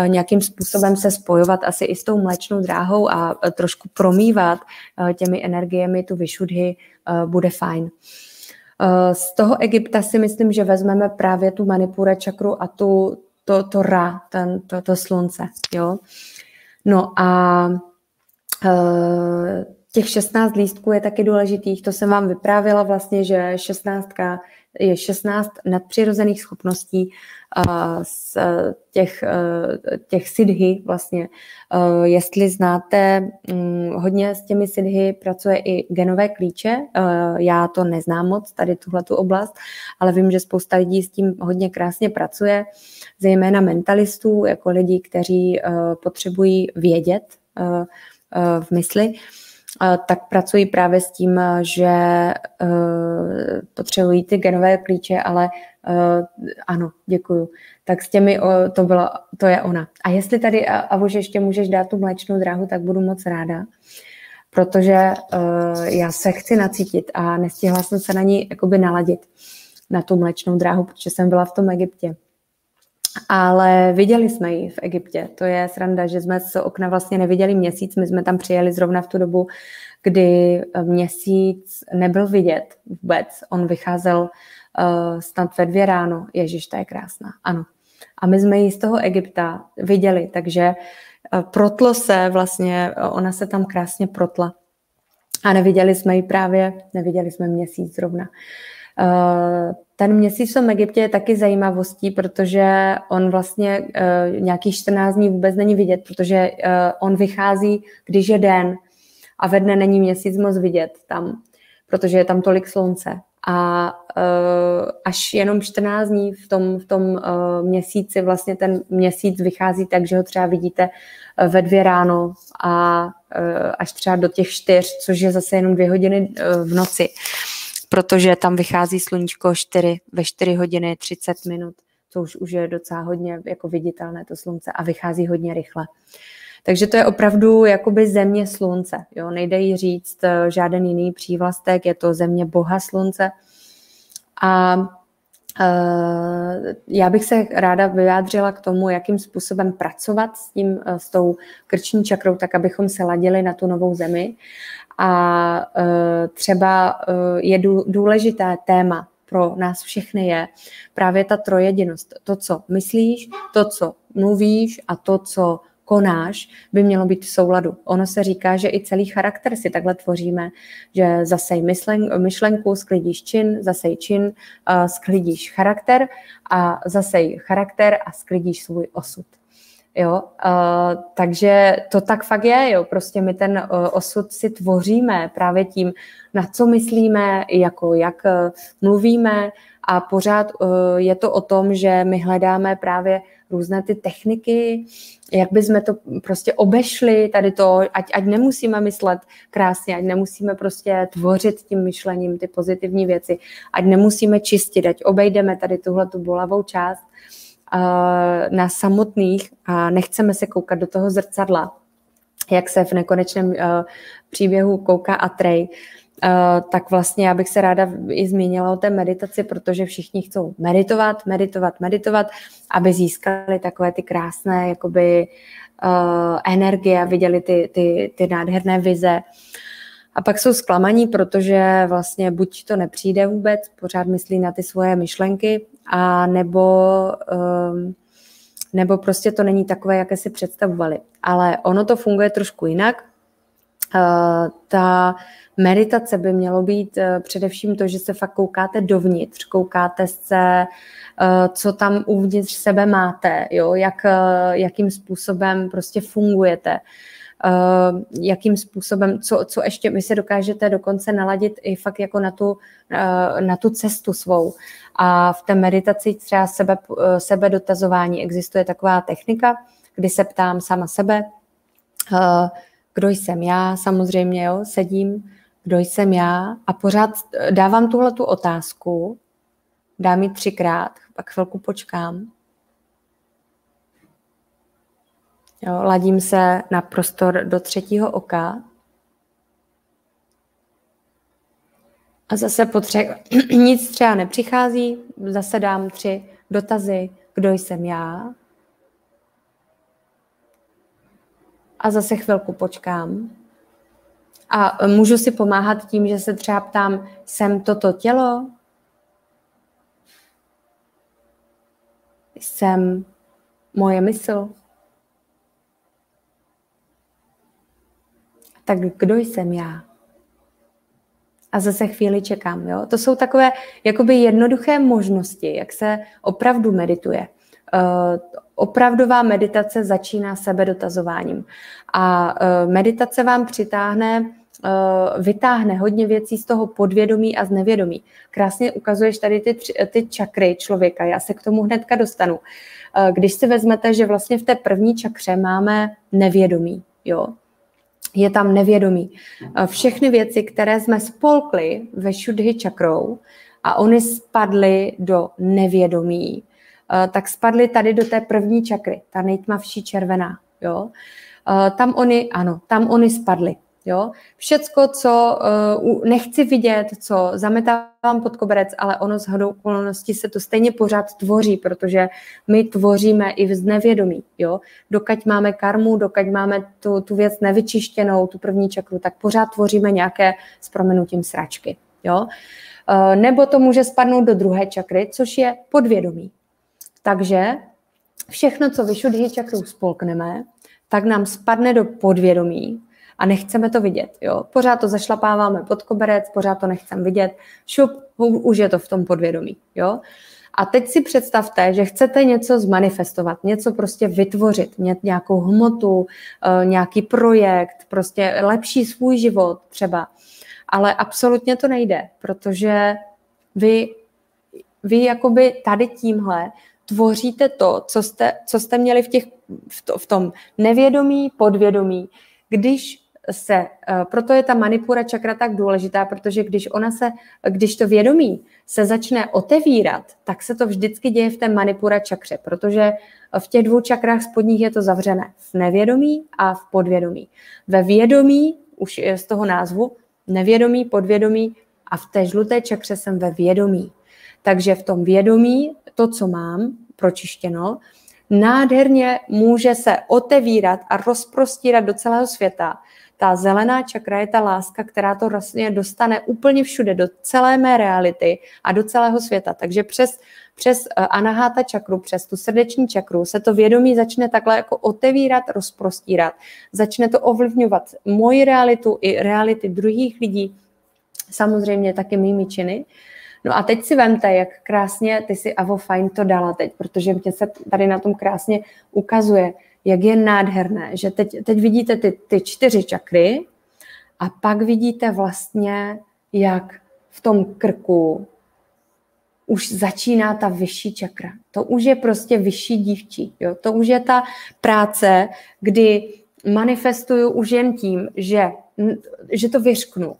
Nějakým způsobem se spojovat asi i s tou mléčnou dráhou a trošku promývat těmi energiemi tu vyšudhy bude fajn. Z toho Egypta si myslím, že vezmeme právě tu manipura čakru a tu, to, to ra, ten, to, to slunce. Jo? No a těch 16 lístků je taky důležitých, to jsem vám vyprávila vlastně, že 16 je 16 nadpřirozených schopností z těch, těch sidhy vlastně. Jestli znáte, mm, hodně s těmi sidhy pracuje i genové klíče, já to neznám moc, tady tuhle tu oblast, ale vím, že spousta lidí s tím hodně krásně pracuje, zejména mentalistů, jako lidí, kteří potřebují vědět, v mysli, tak pracují právě s tím, že potřebují ty genové klíče, ale ano, děkuju. Tak s těmi, to, bylo, to je ona. A jestli tady, a už ještě můžeš dát tu mléčnou dráhu, tak budu moc ráda protože já se chci nacítit a nestihla jsem se na ní jakoby naladit, na tu mlečnou dráhu, protože jsem byla v tom Egyptě. Ale viděli jsme ji v Egyptě. To je sranda, že jsme z okna vlastně neviděli měsíc. My jsme tam přijeli zrovna v tu dobu, kdy měsíc nebyl vidět vůbec. On vycházel uh, snad ve dvě ráno. Ježíš, to je krásná. Ano. A my jsme ji z toho Egypta viděli, takže Eh, protlo se vlastně, eh, ona se tam krásně protla. A neviděli jsme ji právě, neviděli jsme měsíc zrovna. Eh, ten měsíc v tom Egyptě je taky zajímavostí, protože on vlastně nějakých 14 dní vůbec není vidět, protože on vychází, když je den a ve dne není měsíc moc vidět tam, protože je tam tolik slunce. A uh, až jenom 14 dní v tom, v tom uh, měsíci vlastně ten měsíc vychází tak, že ho třeba vidíte uh, ve dvě ráno a uh, až třeba do těch čtyř, což je zase jenom dvě hodiny uh, v noci, protože tam vychází sluníčko 4, ve 4 hodiny 30 minut, to už, už je docela hodně jako viditelné to slunce a vychází hodně rychle. Takže to je opravdu jakoby země slunce. Jo? Nejde jí říct eh, žádný jiný přívlastek, je to země boha slunce. A Uh, já bych se ráda vyjádřila k tomu, jakým způsobem pracovat s tím, eh, s tou krční čakrou, tak abychom se ladili na tu novou zemi. A uh, třeba uh, je důležité téma pro nás všechny je právě ta trojedinost. To, co myslíš, to, co mluvíš a to, co konáš, by mělo být v souladu. Ono se říká, že i celý charakter si takhle tvoříme, že zasej myšlenku, sklidíš čin, zasej čin, uh, sklidíš charakter a zasej charakter a sklidíš svůj osud. Jo, uh, takže to tak fakt je, jo, prostě my ten uh, osud si tvoříme právě tím, na co myslíme, jako jak uh, mluvíme. A pořád uh, je to o tom, že my hledáme právě různé ty techniky, jak bychom to prostě obešli, tady to, ať, ať nemusíme myslet krásně, ať nemusíme prostě tvořit tím myšlením ty pozitivní věci, ať nemusíme čistit, ať obejdeme tady tuhle tu bolavou část. uh, na samotných a nechceme se koukat do toho zrcadla, jak se v nekonečném uh, příběhu kouká Atrej, Uh, tak vlastně já bych se ráda i zmínila o té meditaci, protože všichni chcou meditovat, meditovat, meditovat, aby získali takové ty krásné jakoby energie, viděli ty, ty, ty nádherné vize. A pak jsou zklamaní, protože vlastně buď to nepřijde vůbec, pořád myslí na ty svoje myšlenky, a nebo, um, nebo prostě to není takové, jaké si představovali. Ale ono to funguje trošku jinak. Uh, ta meditace by mělo být uh, především to, že se fakt koukáte dovnitř, koukáte se, uh, co tam uvnitř sebe máte, jo? Jak, jakým způsobem prostě fungujete, jakým způsobem, co, co ještě vy se dokážete dokonce naladit i fakt jako na tu, uh, na tu cestu svou. A v té meditaci třeba sebe, uh, sebe dotazování existuje taková technika, kdy se ptám sama sebe, kdo jsem já, samozřejmě, jo, sedím, kdo jsem já a pořád dávám tuhle tu otázku, dám ji třikrát, pak chvilku počkám. Jo, ladím se na prostor do třetího oka a zase po třech, nic třeba nepřichází, zase dám tři dotazy, kdo jsem já, a zase chvilku počkám. A můžu si pomáhat tím, že se třeba ptám, jsem toto tělo? Jsem moje mysl? Tak kdo jsem já? A zase chvíli čekám. Jo? To jsou takové jakoby jednoduché možnosti, jak se opravdu medituje. Uh, opravdová meditace začíná sebedotazováním. A uh, meditace vám přitáhne, uh, vytáhne hodně věcí z toho podvědomí a z nevědomí. Krásně ukazuješ tady ty, ty čakry člověka, já se k tomu hnedka dostanu. Když si vezmete, že vlastně v té první čakře máme nevědomí, jo, je tam nevědomí. Všechny věci, které jsme spolkli ve šudhy čakrou a oni spadly do nevědomí, tak spadly tady do té první čakry, ta nejtmavší červená. Jo? Tam oni, ano, tam oni spadly. Jo? Všecko, co uh, nechci vidět, co zametávám pod koberec, ale ono z hodou okolností se to stejně pořád tvoří, protože my tvoříme i z nevědomí. Jo? Dokud máme karmu, dokud máme tu, tu věc nevyčištěnou, tu první čakru, tak pořád tvoříme nějaké s proměnutím sračky. Jo? Uh, nebo to může spadnout do druhé čakry, což je podvědomí. Takže všechno, co vyšudhy čakru spolkneme, tak nám spadne do podvědomí a nechceme to vidět. Jo? Pořád to zašlapáváme pod koberec, pořád to nechceme vidět, šup, už je to v tom podvědomí. Jo? A teď si představte, že chcete něco zmanifestovat, něco prostě vytvořit, nějakou hmotu, eh, nějaký projekt, prostě lepší svůj život třeba. Ale absolutně to nejde, protože vy, vy jakoby tady tímhle tvoříte to, co jste, co jste měli v, těch, v, to, v tom nevědomí, podvědomí, když se, eh, proto je ta manipura čakra tak důležitá, protože když ona se, když to vědomí se začne otevírat, tak se to vždycky děje v té manipura čakře, protože v těch dvou čakrách spodních je to zavřené. V nevědomí a v podvědomí. Ve vědomí, už je z toho názvu, nevědomí, podvědomí a v té žluté čakře jsem ve vědomí. Takže v tom vědomí to, co mám pročištěno, nádherně může se otevírat a rozprostírat do celého světa ta zelená čakra je ta láska, která to vlastně dostane úplně všude, do celé mé reality a do celého světa. Takže přes, přes eh, anaháta čakru, přes tu srdeční čakru se to vědomí začne takhle jako otevírat, rozprostírat. Začne to ovlivňovat moji realitu i reality druhých lidí, samozřejmě taky mými činy. No a teď si vemte, jak krásně ty si Avo Fine to dala teď, protože mě se tady na tom krásně ukazuje, jak je nádherné, že teď, teď vidíte ty, ty čtyři čakry a pak vidíte vlastně, jak v tom krku už začíná ta vyšší čakra. To už je prostě vyšší dívčí. Jo? To už je ta práce, kdy manifestuju už jen tím, že, že to vyřknu.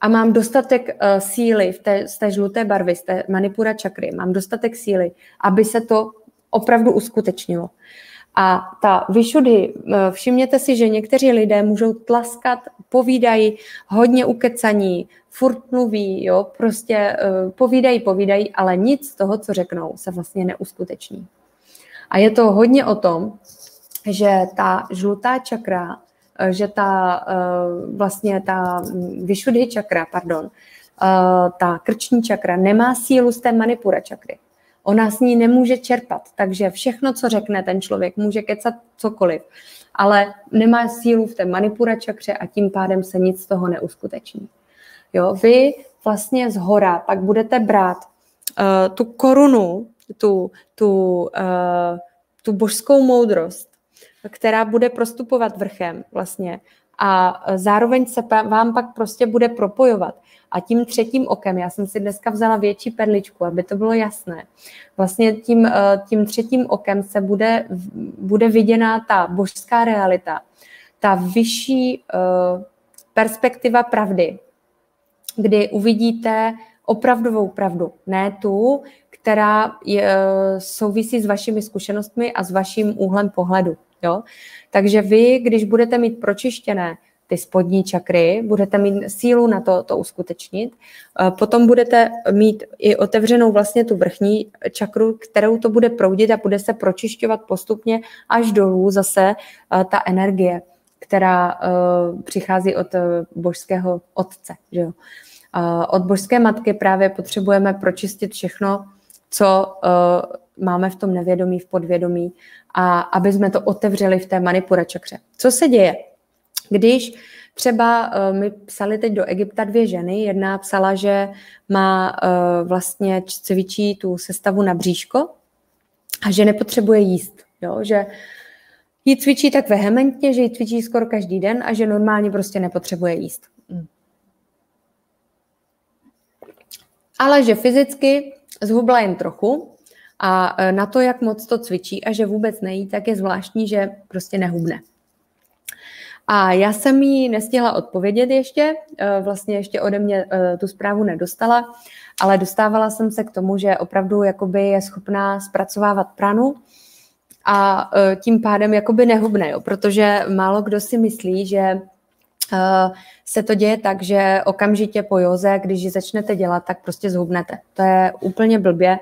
A mám dostatek uh, síly v té, z té žluté barvy, z té manipura čakry, mám dostatek síly, aby se to opravdu uskutečnilo. A ta vyšudy, eh, všimněte si, že někteří lidé můžou tlaskat, povídají, hodně ukecaní, furt mluví, jo, prostě uh, povídají, povídají, ale nic z toho, co řeknou, se vlastně neuskuteční. A je to hodně o tom, že ta žlutá čakra, eh, že ta vlastně ta vyšudhy čakra, pardon, ta krční čakra nemá sílu z té manipura čakry. Ona s ní nemůže čerpat, takže všechno, co řekne ten člověk, může kecat cokoliv, ale nemá sílu v té manipura čakře a tím pádem se nic z toho neuskuteční. Jo, vy vlastně z hora pak budete brát uh, tu korunu, tu, tu, uh, tu božskou moudrost, která bude prostupovat vrchem vlastně a zároveň se vám pak prostě bude propojovat. A tím třetím okem, já jsem si dneska vzala větší perličku, aby to bylo jasné, vlastně tím, eh, tím třetím okem se bude, bude viděná ta božská realita, ta vyšší eh, perspektiva pravdy, kdy uvidíte opravdovou pravdu, ne tu, která je, souvisí s vašimi zkušenostmi a s vaším úhlem pohledu. Jo? Takže vy, když budete mít pročištěné ty spodní čakry, budete mít sílu na to, to uskutečnit. Potom budete mít i otevřenou vlastně tu vrchní čakru, kterou to bude proudit a bude se pročišťovat postupně až dolů zase eh, ta energie, která eh, přichází od eh, božského otce. Jo? Od božské matky právě potřebujeme pročistit všechno, co máme v tom nevědomí, v podvědomí a aby jsme to otevřeli v té manipura čakře. Co se děje? Když třeba uh, mi psali teď do Egypta dvě ženy, jedna psala, že má uh, vlastně cvičí tu sestavu na bříško a že nepotřebuje jíst, jo? že jí cvičí tak vehementně, že ji cvičí skoro každý den a že normálně prostě nepotřebuje jíst. Ale že fyzicky zhubla jen trochu a e, na to, jak moc to cvičí a že vůbec nejí, tak je zvláštní, že prostě nehubne. A já jsem jí nestihla odpovědět ještě, eh, vlastně ještě ode mě eh, tu zprávu nedostala, ale dostávala jsem se k tomu, že opravdu jakoby je schopná zpracovávat pranu a tím pádem jakoby nehubne, jo, protože málo kdo si myslí, že se to děje tak, že okamžitě po joze, když ji začnete dělat, tak prostě zhubnete. To je úplně blbě,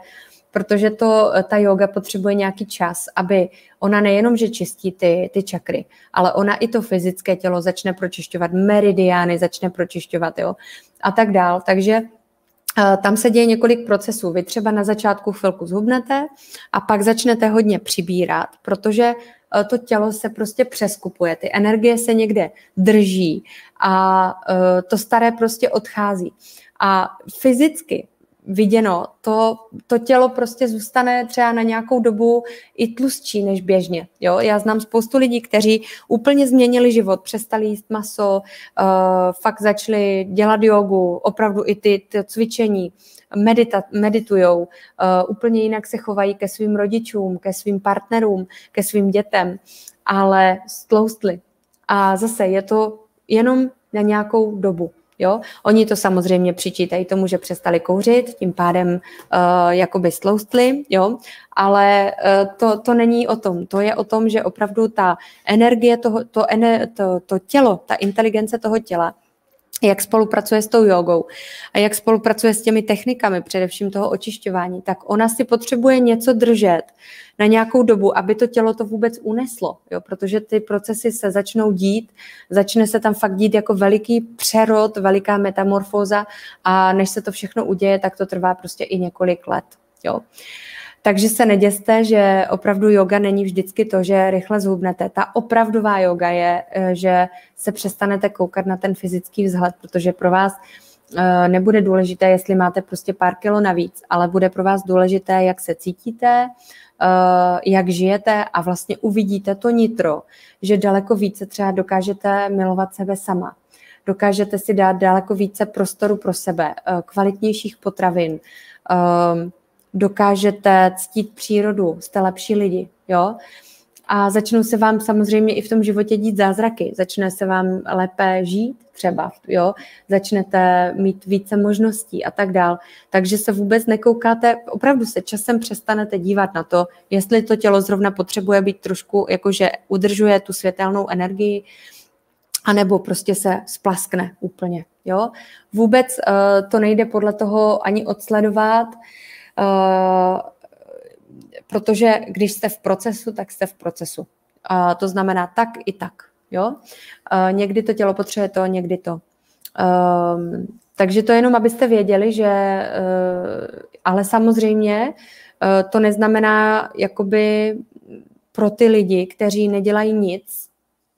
protože to, ta yoga potřebuje nějaký čas, aby ona nejenom, že čistí ty, ty čakry, ale ona i to fyzické tělo začne pročišťovat, meridiány začne pročišťovat, jo, a tak dál. Takže eh, tam se děje několik procesů. Vy třeba na začátku chvilku zhubnete a pak začnete hodně přibírat, protože eh, to tělo se prostě přeskupuje, ty energie se někde drží a eh, to staré prostě odchází. A fyzicky viděno, to, to tělo prostě zůstane třeba na nějakou dobu i tlustší než běžně. Jo? Já znám spoustu lidí, kteří úplně změnili život, přestali jíst maso, uh, fakt začali dělat jogu, opravdu i ty, ty cvičení, medita, meditujou, uh, úplně jinak se chovají ke svým rodičům, ke svým partnerům, ke svým dětem, ale stloustli. A zase je to jenom na nějakou dobu. Jo? Oni to samozřejmě přičítají tomu, že přestali kouřit, tím pádem uh, jakoby stloustli, jo? ale uh, to, to není o tom. To je o tom, že opravdu ta energie, toho, to, to, to tělo, ta inteligence toho těla jak spolupracuje s tou jogou a jak spolupracuje s těmi technikami, především toho očišťování, tak ona si potřebuje něco držet na nějakou dobu, aby to tělo to vůbec uneslo, jo? protože ty procesy se začnou dít, začne se tam fakt dít jako veliký přerod, veliká metamorfóza a než se to všechno uděje, tak to trvá prostě i několik let. Jo? Takže se neděste, že opravdu yoga není vždycky to, že rychle zhubnete. Ta opravdová yoga je, eh, že se přestanete koukat na ten fyzický vzhled, protože pro vás eh, nebude důležité, jestli máte prostě pár kilo navíc, ale bude pro vás důležité, jak se cítíte, eh, jak žijete a vlastně uvidíte to nitro, že daleko více třeba dokážete milovat sebe sama. Dokážete si dát daleko více prostoru pro sebe, kvalitnějších potravin, dokážete ctít přírodu, jste lepší lidi, jo. A začnou se vám samozřejmě i v tom životě dít zázraky. Začne se vám lépe žít třeba, jo. Začnete mít více možností a tak dál. Takže se vůbec nekoukáte, opravdu se časem přestanete dívat na to, jestli to tělo zrovna potřebuje být trošku, jakože udržuje tu světelnou energii, anebo prostě se splaskne úplně. Jo? Vůbec uh, to nejde podle toho ani odsledovat, Eh, protože když jste v procesu, tak jste v procesu. Uh, to znamená tak i tak. Jo? Uh, někdy to tělo potřebuje to, někdy to. Uh, takže to jenom, abyste věděli, že uh, ale samozřejmě uh, to neznamená jakoby pro ty lidi, kteří nedělají nic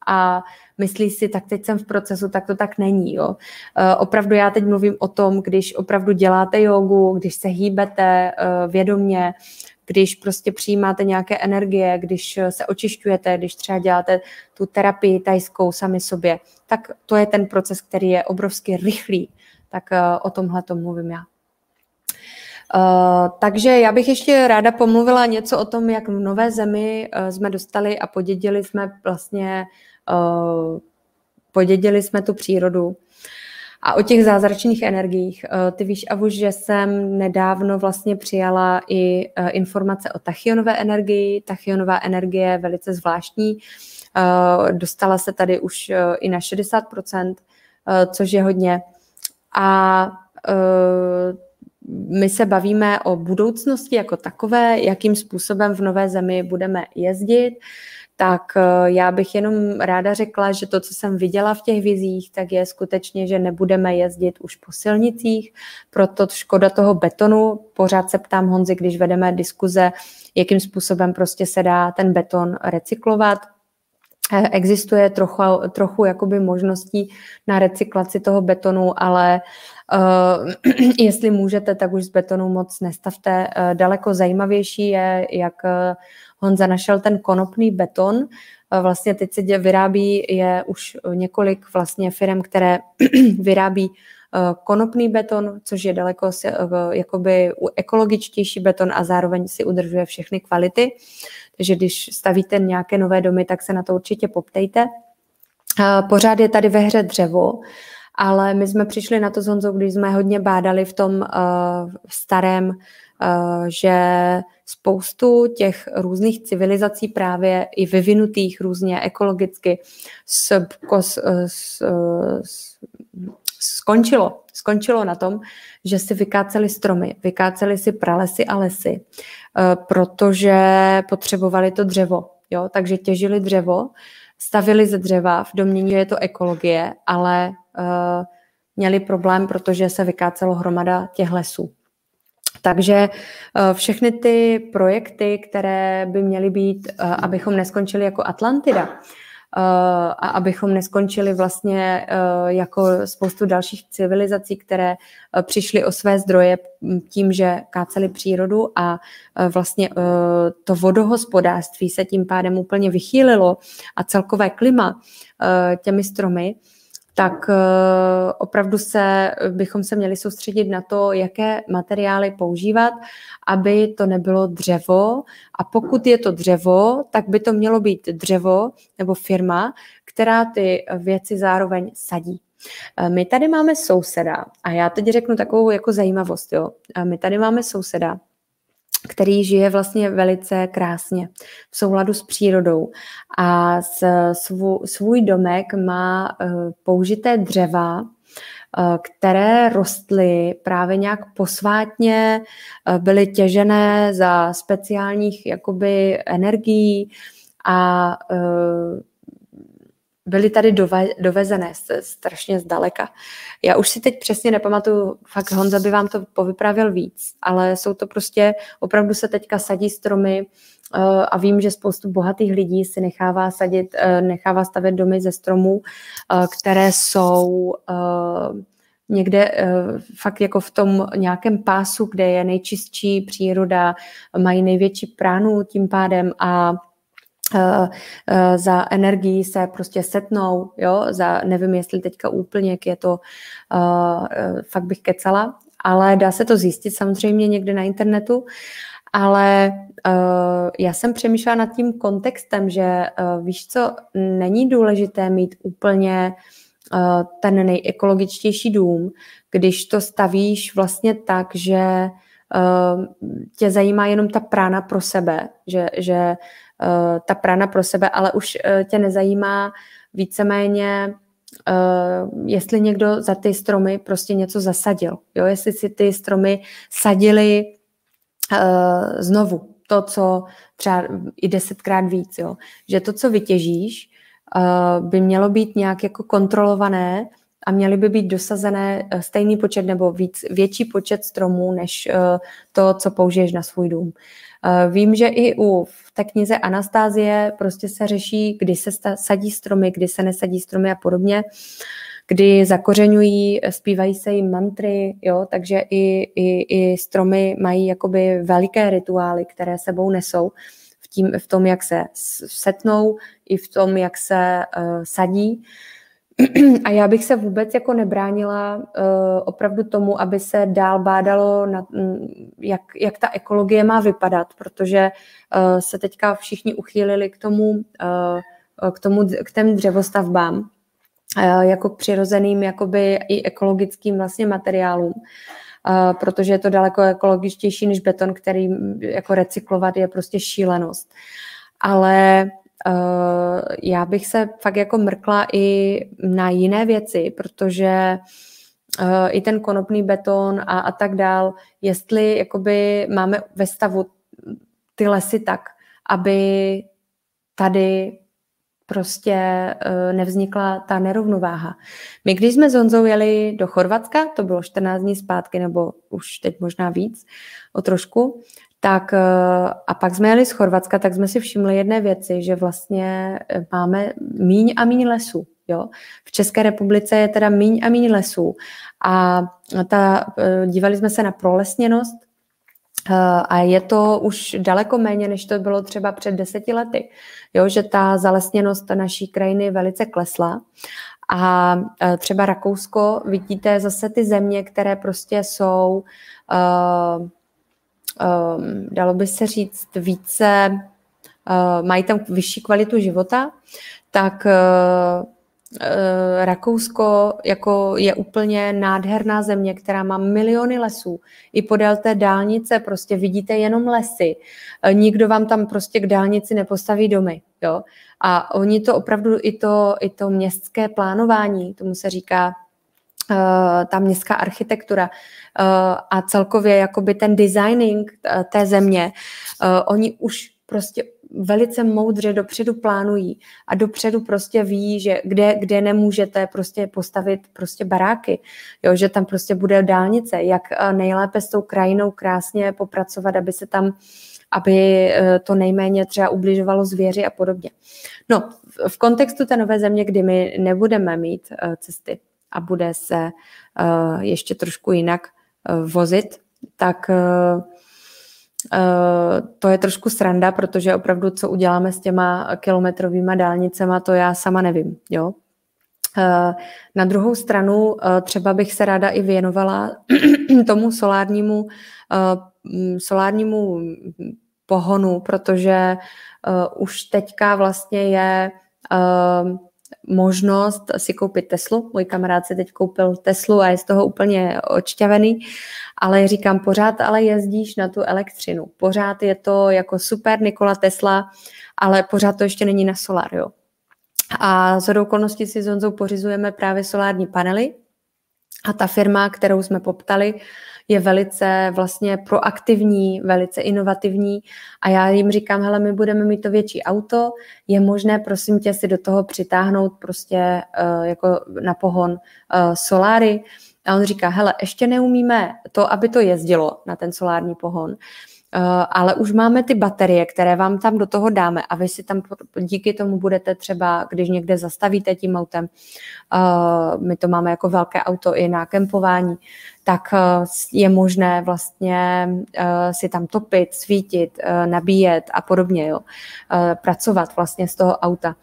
a myslí si, tak teď jsem v procesu, tak to tak není. Jo. Eh, opravdu já teď mluvím o tom, když opravdu děláte jogu, když se hýbete eh, vědomně, když prostě přijímáte nějaké energie, když se očišťujete, když třeba děláte tu terapii tajskou sami sobě, tak to je ten proces, který je obrovsky rychlý. Tak eh, o tomhle to mluvím já. Uh, takže já bych ještě ráda pomluvila něco o tom, jak v Nové zemi uh, jsme dostali a podědili jsme vlastně Eh, podědili jsme tu přírodu. A o těch zázračných energiích. Eh, ty víš, Avu, že jsem nedávno vlastně přijala i eh, informace o tachionové energii. Tachionová energie je velice zvláštní. Dostala se tady už i na 60%, což je hodně. A my se bavíme o budoucnosti jako takové, jakým způsobem v Nové zemi budeme jezdit tak eh, já bych jenom ráda řekla, že to, co jsem viděla v těch vizích, tak je skutečně, že nebudeme jezdit už po silnicích, proto škoda toho betonu. Pořád se ptám Honzi, když vedeme diskuze, jakým způsobem prostě se dá ten beton recyklovat. Eh, existuje trochu, trochu jakoby možností na recyklaci toho betonu, ale uh, jestli můžete, tak už z betonu moc nestavte. Uh, daleko zajímavější je, jak Honza našel ten konopný beton. Vlastně teď se vyrábí, je už několik vlastně firm, které vyrábí eh, konopný beton, což je daleko eh, jakoby ekologičtější beton a zároveň si udržuje všechny kvality. Takže když stavíte nějaké nové domy, tak se na to určitě poptejte. Pořád je tady ve hře dřevo, ale my jsme přišli na to s Honzou, když jsme hodně bádali v tom starém, že spoustu těch různých civilizací právě i vyvinutých různě ekologicky s, s, s, s, skončilo. Skončilo na tom, že si vykáceli stromy, vykáceli si pralesy a lesy, protože potřebovali to dřevo. Jo? Takže těžili dřevo, stavili ze dřeva v domění, je to ekologie, ale měli problém, protože se vykácelo hromada těch lesů. Takže uh, všechny ty projekty, které by měly být, uh, abychom neskončili jako Atlantida, a abychom neskončili vlastně jako spoustu dalších civilizací, které přišly o své zdroje tím, že káceli přírodu a vlastně to vodohospodářství se tím pádem úplně vychýlilo a celkové klima těmi stromy, tak eh, opravdu se bychom se měli soustředit na to, jaké materiály používat, aby to nebylo dřevo. A pokud je to dřevo, tak by to mělo být dřevo nebo firma, která ty věci zároveň sadí. Eh, my tady máme souseda a já teď řeknu takovou jako zajímavost. Jo. Eh, my tady máme souseda, který žije vlastně velice krásně v souladu s přírodou. A svů, svůj domek má eh, použité dřeva, eh, které rostly právě nějak posvátně, eh, byly těžené za speciálních jakoby energií a byly tady dove, dovezené strašně zdaleka. Já už si teď přesně nepamatuju, fakt Honza by vám to povyprávěl víc, ale jsou to prostě, opravdu se teďka sadí stromy uh, a vím, že spoustu bohatých lidí si nechává sadit, uh, nechává stavět domy ze stromů, uh, které jsou někde fakt jako v tom nějakém pásu, kde je nejčistší příroda, mají největší pránu tím pádem a Eh, eh, za energii se prostě setnou, jo, za, nevím, jestli teďka úplně, jak je to, uh, fakt bych kecala, ale dá se to zjistit samozřejmě někde na internetu, ale já jsem přemýšlela nad tím kontextem, že víš co, není důležité mít úplně ten nejekologičtější dům, když to stavíš vlastně tak, že tě zajímá jenom ta prána pro sebe, že, že uh, ta prána pro sebe, ale už uh, tě nezajímá víceméně, uh, jestli někdo za ty stromy prostě něco zasadil. Jo? Jestli si ty stromy sadili znovu, to, co třeba i desetkrát víc. Jo? Že to, co vytěžíš, by mělo být nějak jako kontrolované a měly by být dosazené stejný počet nebo víc, větší počet stromů, než to, co použiješ na svůj dům. Vím, že i u v té knize Anastázie prostě se řeší, kdy se sadí stromy, kdy se nesadí stromy a podobně, kdy zakořenují, zpívají se jim mantry, jo, takže i, i, i stromy mají jakoby veliké rituály, které sebou nesou v, tím, v tom, jak se setnou, i v tom, jak se uh, sadí. A já bych se vůbec jako nebránila uh, opravdu tomu, aby se dál bádalo, na, jak, jak ta ekologie má vypadat, protože uh, se teďka všichni uchýlili k tomu, uh, k tomu, k těm dřevostavbám, uh, jako k přirozeným jakoby i ekologickým vlastně materiálům. Uh, protože je to daleko ekologičtější než beton, který jako recyklovat je prostě šílenost. Ale já bych se fakt jako mrkla i na jiné věci, protože uh, i ten konopný beton a, a tak dál, jestli jakoby máme ve stavu ty lesy tak, aby tady prostě uh, nevznikla ta nerovnováha. My, když jsme s Honzou jeli do Chorvatska, to bylo 14 dní zpátky, nebo už teď možná víc, o trošku, tak eh, a pak jsme jeli z Chorvatska, tak jsme si všimli jedné věci, že vlastně eh, máme míň a míň lesů. Jo? V České republice je teda míň a míň lesů a ta, eh, dívali jsme se na prolesněnost a je to už daleko méně, než to bylo třeba před deseti lety. Jo? Že ta zalesněnost naší krajiny velice klesla a třeba Rakousko, vidíte zase ty země, které prostě jsou uh, dalo by se říct, více, uh, mají tam vyšší kvalitu života, tak uh, Rakousko jako je úplně nádherná země, která má miliony lesů. I podél té dálnice prostě vidíte jenom lesy. Nikdo vám tam prostě k dálnici nepostaví domy. Jo? A oni to opravdu i to, i to městské plánování, tomu se říká ta městská architektura uh, a celkově jakoby ten designing té země, oni už prostě velice moudře dopředu plánují a dopředu prostě ví, že kde, kde nemůžete prostě postavit prostě baráky, jo, že tam prostě bude dálnice, jak nejlépe s tou krajinou krásně popracovat, aby se tam aby eh, to nejméně třeba ubližovalo zvěři a podobně. No, v kontextu té nové země, kdy my nebudeme mít eh, cesty a bude se eh, ještě trošku jinak vozit, tak to je trošku sranda, protože opravdu, co uděláme s těma kilometrovými dálnicema, to já sama nevím. Jo? Na druhou stranu třeba bych se ráda i věnovala tomu solárnímu, solárnímu pohonu, protože už teďka vlastně je možnost si koupit Teslu. Můj kamarád si teď koupil Teslu a je z toho úplně odšťavený, ale říkám, pořád ale jezdíš na tu elektřinu. Pořád je to jako super Nikola Tesla, ale pořád to ještě není na solar, jo. A z okolností si s Honzou pořizujeme právě solární panely a ta firma, kterou jsme poptali, je velice vlastně proaktivní, velice inovativní a já jim říkám, hele, my budeme mít to větší auto, je možné, prosím tě, si do toho přitáhnout prostě uh, jako na pohon uh, soláry. A on říká, hele, ještě neumíme to, aby to jezdilo na ten solární pohon, ale už máme ty baterie, které vám tam do toho dáme a vy si tam díky tomu budete třeba, když někde zastavíte tím autem, eh, my to máme jako velké auto i na kempování, tak eh, je možné vlastně si tam topit, svítit, nabíjet a podobně, jo. pracovat vlastně z toho auta.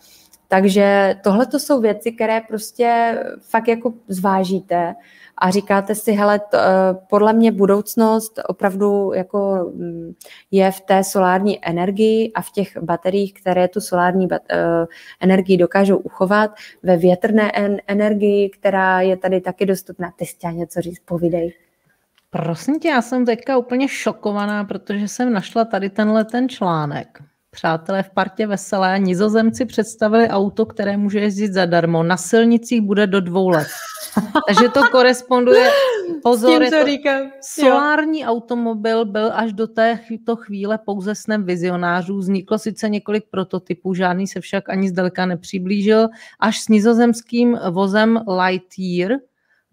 Takže tohle to jsou věci, které prostě fakt jako zvážíte a říkáte si, hele, to, eh, podle mě budoucnost opravdu jako mm, je v té solární energii a v těch bateriích, které tu solární bat, uh, energii dokážou uchovat, ve větrné en- energii, která je tady taky dostupná. Ty jsi něco říct, povídej. Prosím tě, já jsem teďka úplně šokovaná, protože jsem našla tady tenhle ten článek. Přátelé v partě veselé, nizozemci představili auto, které může jezdit zadarmo. Na silnicích bude do dvou let. Takže to koresponduje, pozor, tím, to říkám. solární jo. automobil byl až do této chvíle pouze snem vizionářů. Vzniklo sice několik prototypů, žádný se však ani zdaleka nepřiblížil, až s nizozemským vozem Lightyear,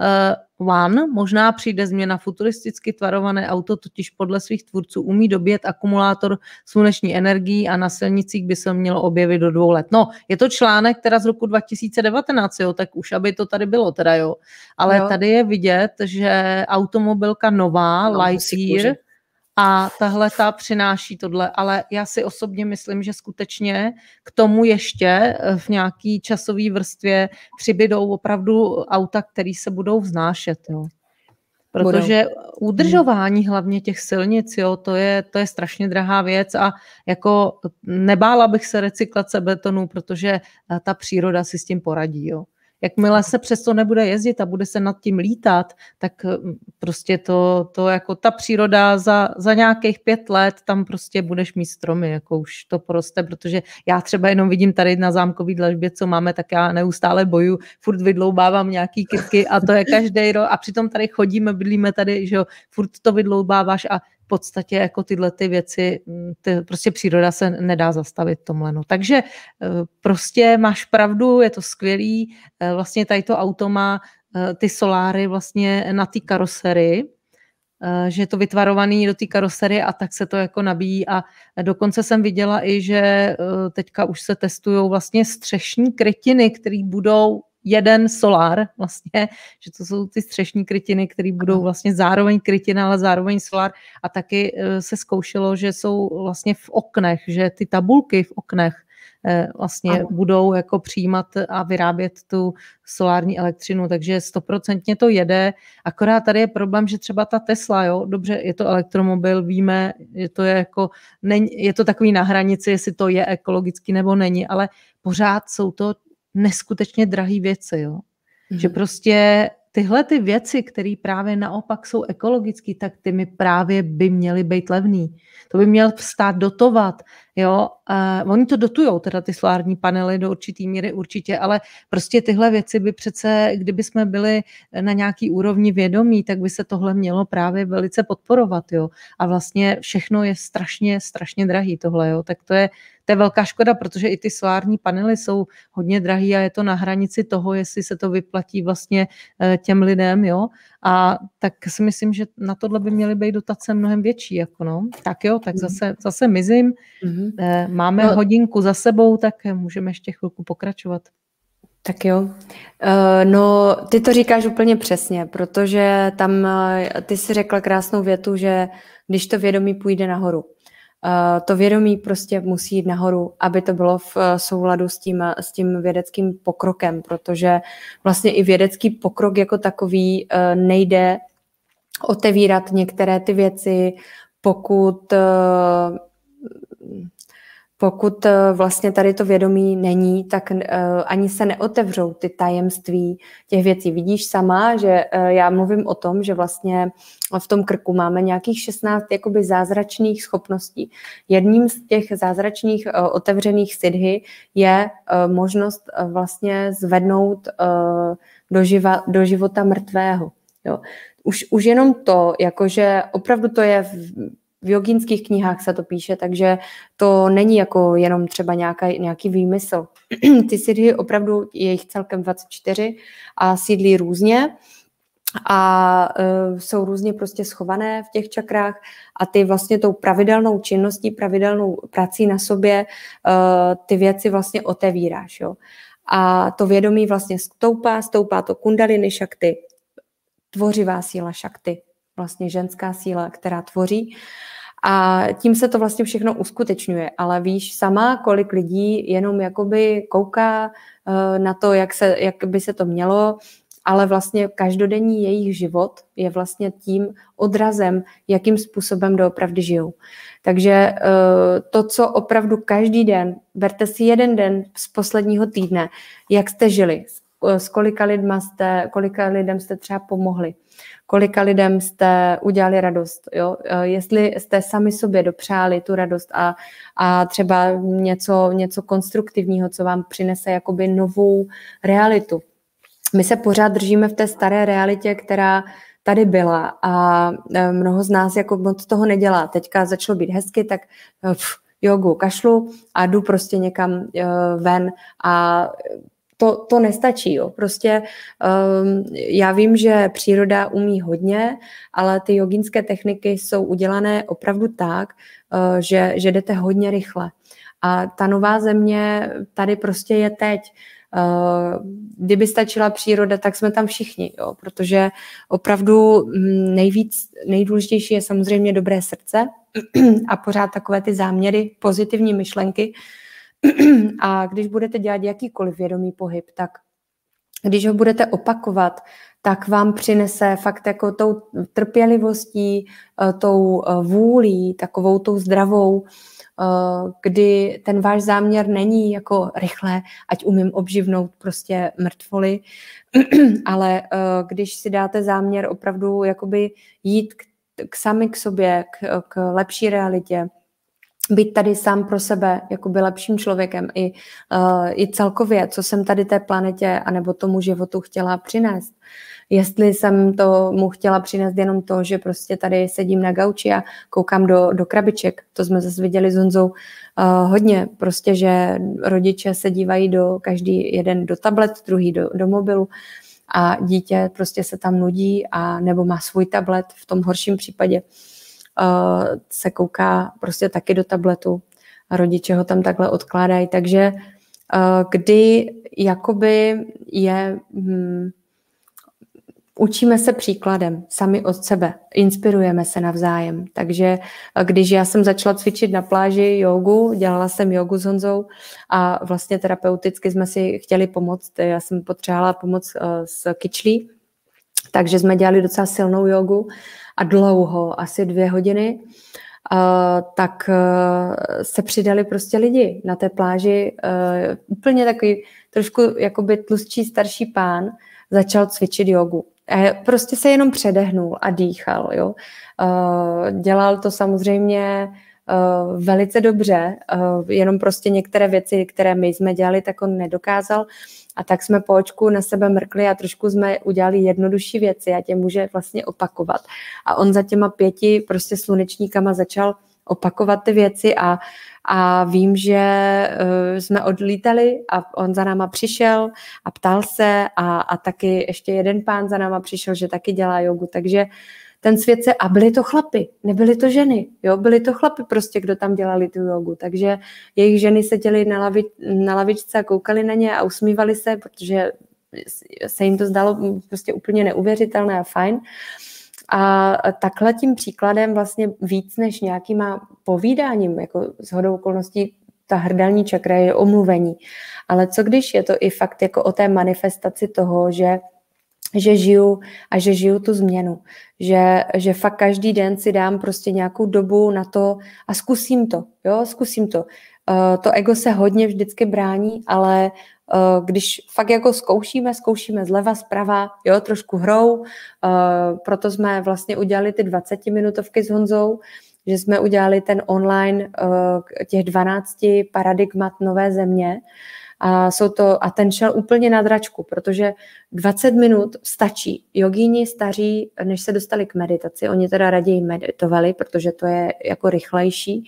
uh, One. Možná přijde změna futuristicky tvarované auto, totiž podle svých tvůrců umí dobět akumulátor sluneční energií a na silnicích by se mělo objevit do dvou let. No, je to článek teda z roku 2019, jo, tak už aby to tady bylo teda, jo. Ale jo. tady je vidět, že automobilka nová, no, Lightyear, a tahle ta přináší tohle, ale já si osobně myslím, že skutečně k tomu ještě eh, v nějaký časové vrstvě přibydou opravdu auta, které se budou vznášet. Jo. Protože udržování hlavně těch silnic, jo, to je, to je strašně drahá věc a jako nebála bych se recyklace betonu, protože eh, ta příroda si s tím poradí. Jo. Jakmile se přesto nebude jezdit a bude se nad tím lítat, tak mm, prostě to, to jako ta příroda za, za nějakých pět let tam prostě budeš mít stromy, jako už to poroste, protože já třeba jenom vidím tady na zámkový dlažbě, co máme, tak já neustále boju, furt vydloubávám nějaký kytky a to je každý rok. A přitom tady chodíme, bydlíme tady, že jo, furt to vydloubáváš a podstatě jako tyhle ty věci, mm, ty, prostě příroda se nedá zastavit tomhle. No. Takže eh, prostě máš pravdu, je to skvělý, eh, vlastně tady to auto má eh, ty soláry vlastně na ty karosery, že je to vytvarovaný do té karosery a tak se to jako nabíjí a dokonce jsem viděla i, že teďka už se testují vlastně střešní krytiny, které budou jeden solár vlastně, že to jsou ty střešní krytiny, které budou vlastně zároveň krytina, ale zároveň solár. A taky eh, se zkoušelo, že jsou vlastně v oknech, že ty tabulky v oknech eh, vlastně ano. budou jako přijímat a vyrábět tu solární elektřinu, takže stoprocentně to jede, akorát tady je problém, že třeba ta Tesla, jo, dobře, je to elektromobil, víme, je to je jako, je to takový na hranici, jestli to je ekologický nebo není, ale pořád jsou to neskutečně drahé věci, jo. Mm. Že prostě tyhle ty věci, které právě naopak jsou ekologické, tak ty mi právě by měly být levný. To by měl stát dotovat, jo. Uh, oni to dotujou, teda ty solární panely do určitý míry určitě, ale prostě tyhle věci by přece, kdyby jsme byli na nějaký úrovni vědomí, tak by se tohle mělo právě velice podporovat, jo. A vlastně všechno je strašně, strašně drahý tohle, jo. Tak to je, to je velká škoda, protože i ty solární panely jsou hodně drahý a je to na hranici toho, jestli se to vyplatí vlastně eh, těm lidem, jo. A tak si myslím, že na tohle by měly být dotace mnohem větší, jako no. Tak jo, tak mhm. zase, zase mizím. Mm-hmm. Máme no. hodinku za sebou, tak můžeme ještě chvilku pokračovat. Tak jo. No, ty to říkáš úplně přesně, protože tam ty si řekla krásnou větu, že když to vědomí půjde nahoru, to vědomí prostě musí jít nahoru, aby to bylo v uh, souladu s tím, s tím vědeckým pokrokem, protože vlastně i vědecký pokrok jako takový nejde otevírat některé ty věci, pokud pokud eh, vlastně tady to vědomí není, tak uh, ani se neotevřou ty tajemství těch věcí. Vidíš sama, že uh, já mluvím o tom, že vlastně v tom krku máme nějakých 16 jakoby zázračných schopností. Jedním z těch zázračných otevřených sidhy je možnost vlastně zvednout do, živa, do života mrtvého. Jo. Už, už jenom to, jakože opravdu to je v, jogínských knihách se to píše, takže to není jako jenom třeba nějaká, nějaký výmysl. Ty sídly opravdu je jich celkem 24 a sídlí různě a uh, jsou různě prostě schované v těch čakrách a ty vlastně tou pravidelnou činností, pravidelnou prací na sobě uh, ty věci vlastně otevíráš. Jo? A to vědomí vlastně stoupá, stoupá to kundaliny šakty, tvořivá síla šakty, vlastně ženská síla, která tvoří. A tím se to vlastně všechno uskutečňuje. Ale víš sama, kolik lidí jenom jakoby kouká uh, na to, jak, se, jak by se to mělo, ale vlastně každodenní jejich život je vlastně tím odrazem, jakým způsobem doopravdy žijou. Takže uh, to, co opravdu každý den, berte si jeden den z posledního týdne, jak jste žili, s kolika lidma jste, kolika lidem jste třeba pomohli, kolika lidem jste udělali radost, jo? Eh, jestli jste sami sobě dopřáli tu radost a, a třeba něco, něco konstruktivního, co vám přinese jakoby novou realitu. My se pořád držíme v té staré realitě, která tady byla a eh, mnoho z nás jako moc toho nedělá. Teďka začalo být hezky, tak eh, pff, jogu kašlu a jdu prostě někam ven a to, to nestačí. Jo. Prostě um, já vím, že příroda umí hodně, ale ty jogínské techniky jsou udělané opravdu tak, uh, že, že jdete hodně rychle. A ta nová země tady prostě je teď. Uh, kdyby stačila příroda, tak jsme tam všichni, jo, protože opravdu mm, nejvíc, nejdůležitější je samozřejmě dobré srdce a pořád takové ty záměry, pozitivní myšlenky, A když budete dělat jakýkoliv vědomý pohyb, tak když ho budete opakovat, tak vám přinese fakt jako tou trpělivostí, eh, tou eh, vůlí, takovou tou zdravou, eh, kdy ten váš záměr není jako rychle, ať umím obživnout prostě mrtvoly, ale když si dáte záměr opravdu jakoby jít k, k sami k sobě, k, k lepší realitě, být tady sám pro sebe, jako by lepším člověkem i, uh, i celkově, co jsem tady té planetě anebo tomu životu chtěla přinést. Jestli jsem to mu chtěla přinést jenom to, že prostě tady sedím na gauči a koukám do, do krabiček. To jsme zase viděli s Honzou uh, hodně. Prostě, že rodiče se dívají do každý jeden do tablet, druhý do, do mobilu a dítě prostě se tam nudí a nebo má svůj tablet v tom horším případě uh, se kouká prostě taky do tabletu a rodiče ho tam takhle odkládají. Takže uh, kdy jakoby je... Hmm, učíme se příkladem sami od sebe, inspirujeme se navzájem. Takže když já jsem začala cvičit na pláži jogu, dělala jsem jogu s Honzou a vlastně terapeuticky jsme si chtěli pomoct. Já jsem potřebovala pomoc s kyčlí, takže jsme dělali docela silnou jogu a dlouho, asi dvě hodiny. tak se přidali prostě lidi na té pláži. Úplně takový trošku jakoby tlustší starší pán začal cvičit jogu. Prostě se jenom předehnul a dýchal. Jo? Dělal to samozřejmě velice dobře, jenom prostě některé věci, které my jsme dělali, tak on nedokázal. A tak jsme po očku na sebe mrkli a trošku jsme udělali jednodušší věci a tě může vlastně opakovat. A on za těma pěti prostě slunečníkama začal opakovat ty věci a, a vím, že uh, jsme odlítali a on za náma přišel a ptal se a, a taky ještě jeden pán za náma přišel, že taky dělá jogu, takže uh, ten svět se, a byly to chlapy, nebyly to ženy, jo, byly to chlapy prostě, kdo tam dělali tu jogu, takže jejich ženy seděly na, lavi, na lavičce a koukali na ně a usmívali se, protože se jim to zdalo prostě úplně neuvěřitelné a fajn. A takhle tím příkladem vlastně víc než nějakýma povídáním, jako s hodou okolností ta hrdelní čakra je omluvení. Ale co když je to i fakt jako o té manifestaci toho, že že žiju a že žiju tu změnu. Že, že fakt každý den si dám prostě nějakou dobu na to a zkusím to, jo, zkusím to. Uh, to ego se hodně vždycky brání, ale uh, když fakt jako zkoušíme, zkoušíme zleva, zprava, jo, trošku hrou, uh, proto jsme vlastně udělali ty 20 minutovky s Honzou, že jsme udělali ten online těch 12 paradigmat nové země, a, jsou to, a ten šel úplně na dračku, protože 20 minut stačí. Jogíni staří, než se dostali k meditaci, oni teda raději meditovali, protože to je jako rychlejší,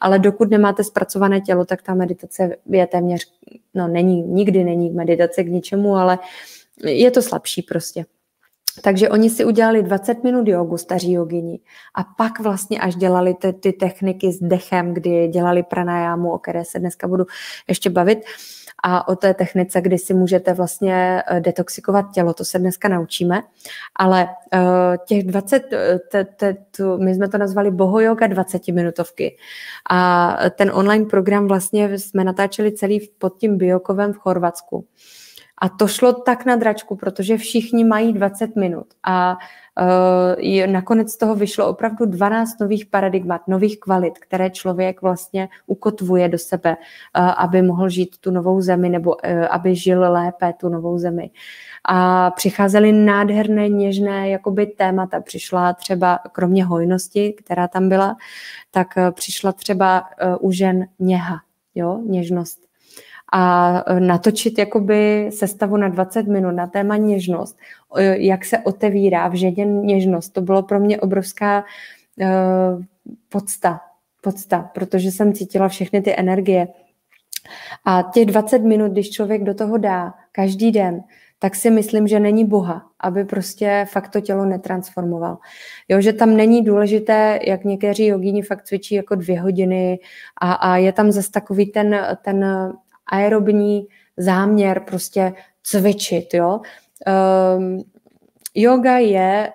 ale dokud nemáte zpracované tělo, tak ta meditace je téměř, no není, nikdy není meditace k ničemu, ale je to slabší prostě. Takže oni si udělali 20 minut jogu, staří jogini, a pak vlastně až dělali ty, ty techniky s dechem, kdy dělali pranajámu, o které se dneska budu ještě bavit, a o té technice, kdy si můžete vlastně eh, detoxikovat tělo, to se dneska naučíme, ale uh, těch 20, eh, te, te, tu, my jsme to nazvali bohoyoga 20 minutovky a ten online program vlastně jsme natáčeli celý pod tím Biokovem v Chorvatsku. A to šlo tak na dračku, protože všichni mají 20 minut a uh, nakonec z toho vyšlo opravdu 12 nových paradigmat, nových kvalit, které člověk vlastně ukotvuje do sebe, uh, aby mohl žít tu novou zemi nebo uh, aby žil lépe tu novou zemi. A přicházely nádherné, něžné jakoby témata. Přišla třeba, kromě hojnosti, která tam byla, tak přišla třeba u žen něha, jo, něžnost a e, natočit jakoby sestavu na 20 minut na téma něžnost, jak se otevírá v ženě něžnost. To bylo pro mě obrovská uh, podsta, podsta, protože jsem cítila všechny ty energie. A těch 20 minut, když člověk do toho dá každý den, tak si myslím, že není Boha, aby prostě fakt to tělo netransformoval. Jo, že tam není důležité, jak někteří jogíni fakt cvičí jako dvě hodiny a, a je tam zase takový ten, ten aerobní záměr prostě cvičit, jo. Um, yoga je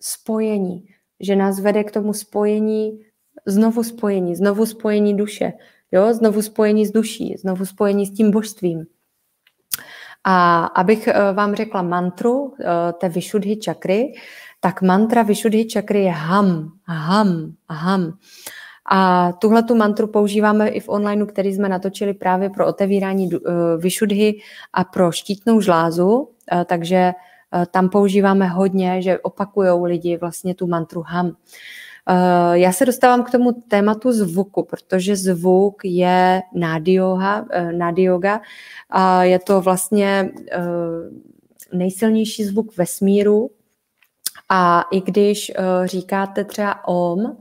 spojení, že nás vede k tomu spojení, znovu spojení, znovu spojení duše, jo, znovu spojení s duší, znovu spojení s tím božstvím. A abych eh, vám řekla mantru eh, té Vyšudhy čakry, tak mantra Vyšudhy čakry je ham, ham, ham. A tuhle tu mantru používáme i v onlineu, který jsme natočili právě pro otevírání uh, vyšudhy a pro štítnou žlázu, uh, takže uh, tam používáme hodně, že opakujou lidi vlastně tu mantru ham. Já se dostávám k tomu tématu zvuku, protože zvuk je nádioga, a je to vlastně nejsilnější zvuk vesmíru a i když říkáte třeba om,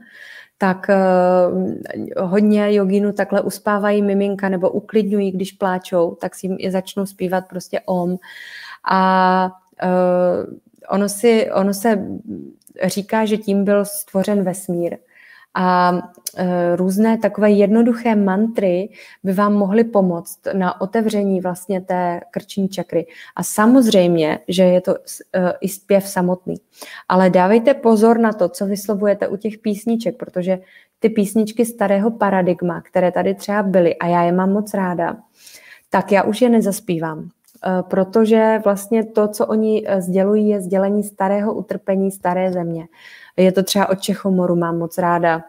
tak uh, hodně jogínů takhle uspávají miminka nebo uklidňují, když pláčou, tak si je začnou zpívat prostě om. A uh, ono, si, ono se říká, že tím byl stvořen vesmír. A e, různé takové jednoduché mantry by vám mohly pomoct na otevření vlastně té krční čakry. A samozřejmě, že je to e, i zpěv samotný. Ale dávejte pozor na to, co vyslovujete u těch písniček, protože ty písničky starého paradigma, které tady třeba byly, a já je mám moc ráda, tak já už je nezaspívám e, protože vlastně to, co oni sdělují, je sdělení starého utrpení staré země. Je to třeba od Čechomoru, mám moc ráda.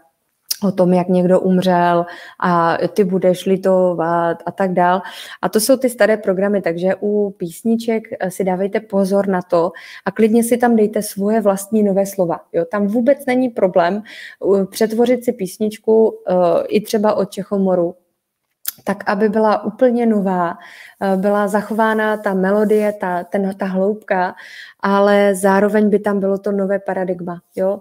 o tom, jak někdo umřel a ty budeš litovat a tak dál. A to jsou ty staré programy, takže u písniček eh, si dávejte pozor na to a klidně si tam dejte svoje vlastní nové slova. Jo? Tam vůbec není problém přetvořit si písničku uh, i třeba od Čechomoru, tak aby byla úplně nová, eh, byla zachována ta melodie, ta, ten, ta hloubka, ale zároveň by tam bylo to nové paradigma. Jo?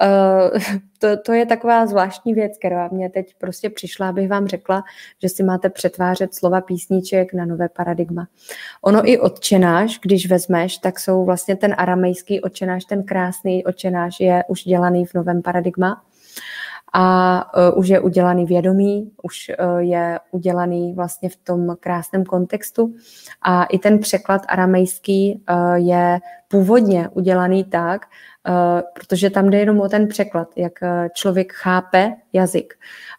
Eh, to, to je taková zvláštní věc, která mě teď prostě přišla, abych vám řekla, že si máte přetvářet slova písniček na nové paradigma. Ono i odčenáš, když vezmeš, tak jsou vlastně ten aramejský odčenáš, ten krásný odčenáš je už dělaný v novém paradigma a uh, už je udělaný vědomí, už uh, je udělaný vlastně v tom krásném kontextu a i ten překlad aramejský uh, je původně udělaný tak, uh, protože tam jde jenom o ten překlad, jak člověk chápe jazyk.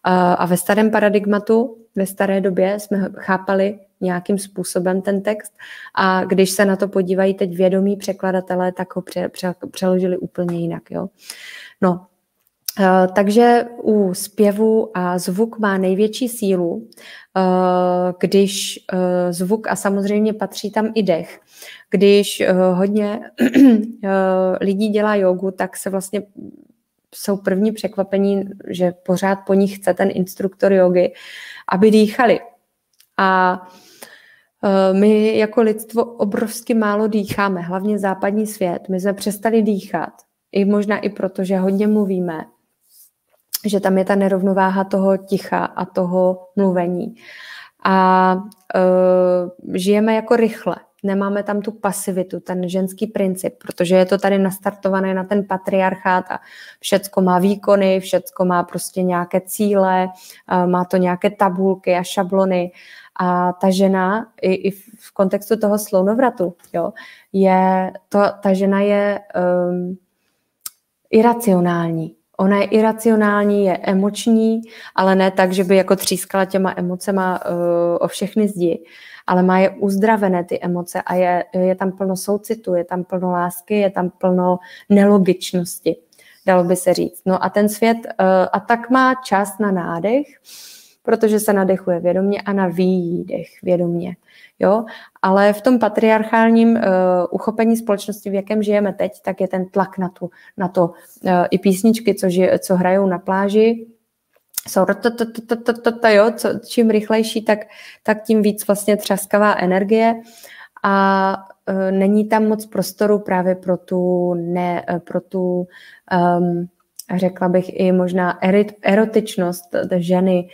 Uh, a ve starém paradigmatu, ve staré době jsme chápali nějakým způsobem ten text a když se na to podívají teď vědomí překladatelé, tak ho pře, pře, přeložili úplně jinak. Jo? No, takže u zpěvu a zvuk má největší sílu, eh, když eh, zvuk a samozřejmě patří tam i dech. Když hodně lidí dělá jogu, tak se vlastně jsou první překvapení, že pořád po nich chce ten instruktor jogy, aby dýchali. A my jako lidstvo obrovsky málo dýcháme, hlavně západní svět. My jsme přestali dýchat, i možná i proto, že hodně mluvíme že tam je ta nerovnováha toho ticha a toho mluvení. A uh, žijeme jako rychle. Nemáme tam tu pasivitu, ten ženský princip, protože je to tady nastartované na ten patriarchát a všecko má výkony, všecko má prostě nějaké cíle, uh, má to nějaké tabulky a šablony. A ta žena, i, i v kontextu toho slounovratu, jo, je, to, ta žena je um, iracionální Ona je iracionální, je emoční, ale ne tak, že by jako třískala těma emocema uh, o všechny zdi, ale má je uzdravené ty emoce a je, je tam plno soucitu, je tam plno lásky, je tam plno nelogičnosti, dalo by se říct. No a ten svět, uh, a tak má čas na nádech, protože se nadechuje vědomě a na výdech vědomě. Jo? Ale v tom patriarchálním uh, uchopení společnosti, v jakém žijeme teď, tak je ten tlak na, tu, na to. Uh, I písničky, co, ži, co hrajou na pláži, jsou jo, co, čím rychlejší, tak, tak tím víc vlastně třaskavá energie a uh, není tam moc prostoru právě pro tu, ne, pro tu um, řekla bych i možná erotičnost ženy,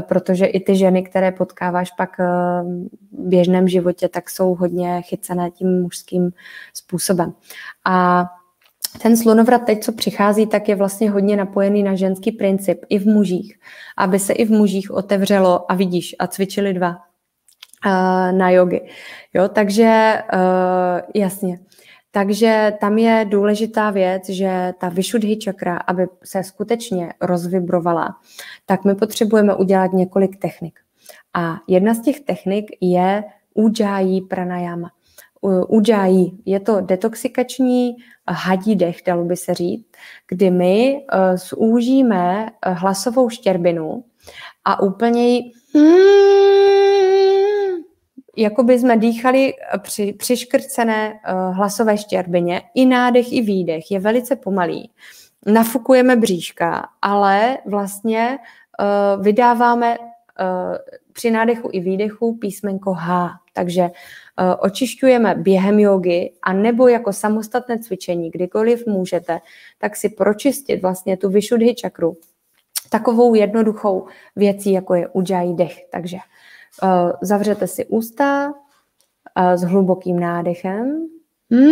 protože i ty ženy, které potkáváš pak eh, v běžném životě, tak jsou hodně chycené tím mužským způsobem. A ten slunovrat teď, co přichází, tak je vlastně hodně napojený na ženský princip i v mužích, aby se i v mužích otevřelo a vidíš a cvičili dva uh, na jogy. Jo, takže jasně. Takže tam je důležitá věc, že ta Vishuddhi čakra, aby se skutečně rozvibrovala, tak my potřebujeme udělat několik technik. A jedna z těch technik je Ujjayi pranayama. Ujjayi je to detoxikační hadí dech, dalo by se říct, kdy my uh, zúžíme hlasovou štěrbinu a úplně ji jako by jsme dýchali při přiškrcené uh, hlasové štěrbině, i nádech, i výdech je velice pomalý. Nafukujeme bříška, ale vlastně uh, vydáváme uh, při nádechu i výdechu písmenko H. Takže očišťujeme během jogy a nebo jako samostatné cvičení, kdykoliv můžete, tak si pročistit vlastně tu vyšudhy čakru takovou jednoduchou věcí, jako je ujjayi dech. Takže zavřete si ústa uh, s hlubokým nádechem. Mm.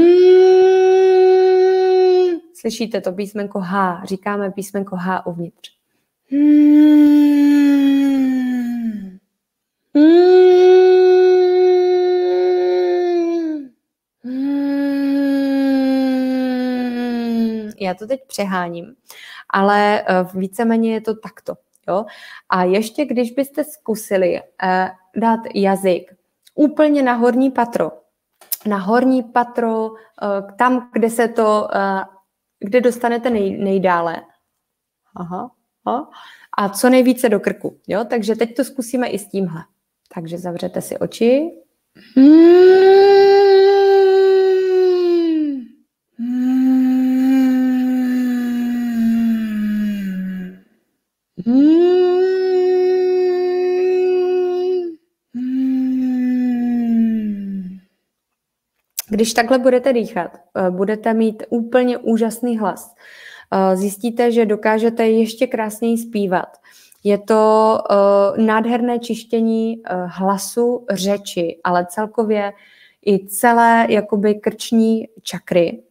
Slyšíte to písmenko H, říkáme písmenko H uvnitř. Mm. Mm. Já to teď přeháním, ale uh, víceméně je to takto. Jo? A ještě, když byste zkusili uh, dát jazyk úplně na horní patro, na horní patro, uh, tam, kde se to, uh, kde dostanete nej, nejdále. Aha, Jo? A co nejvíce do krku. Jo? Takže teď to zkusíme i s tímhle. Takže zavřete si oči. Když takhle budete dýchat, eh, budete mít úplně úžasný hlas. Eh, zjistíte, že dokážete ještě krásněji zpívat. Je to uh, nádherné čištění hlasu, řeči, ale celkově i celé jakoby krční čakry.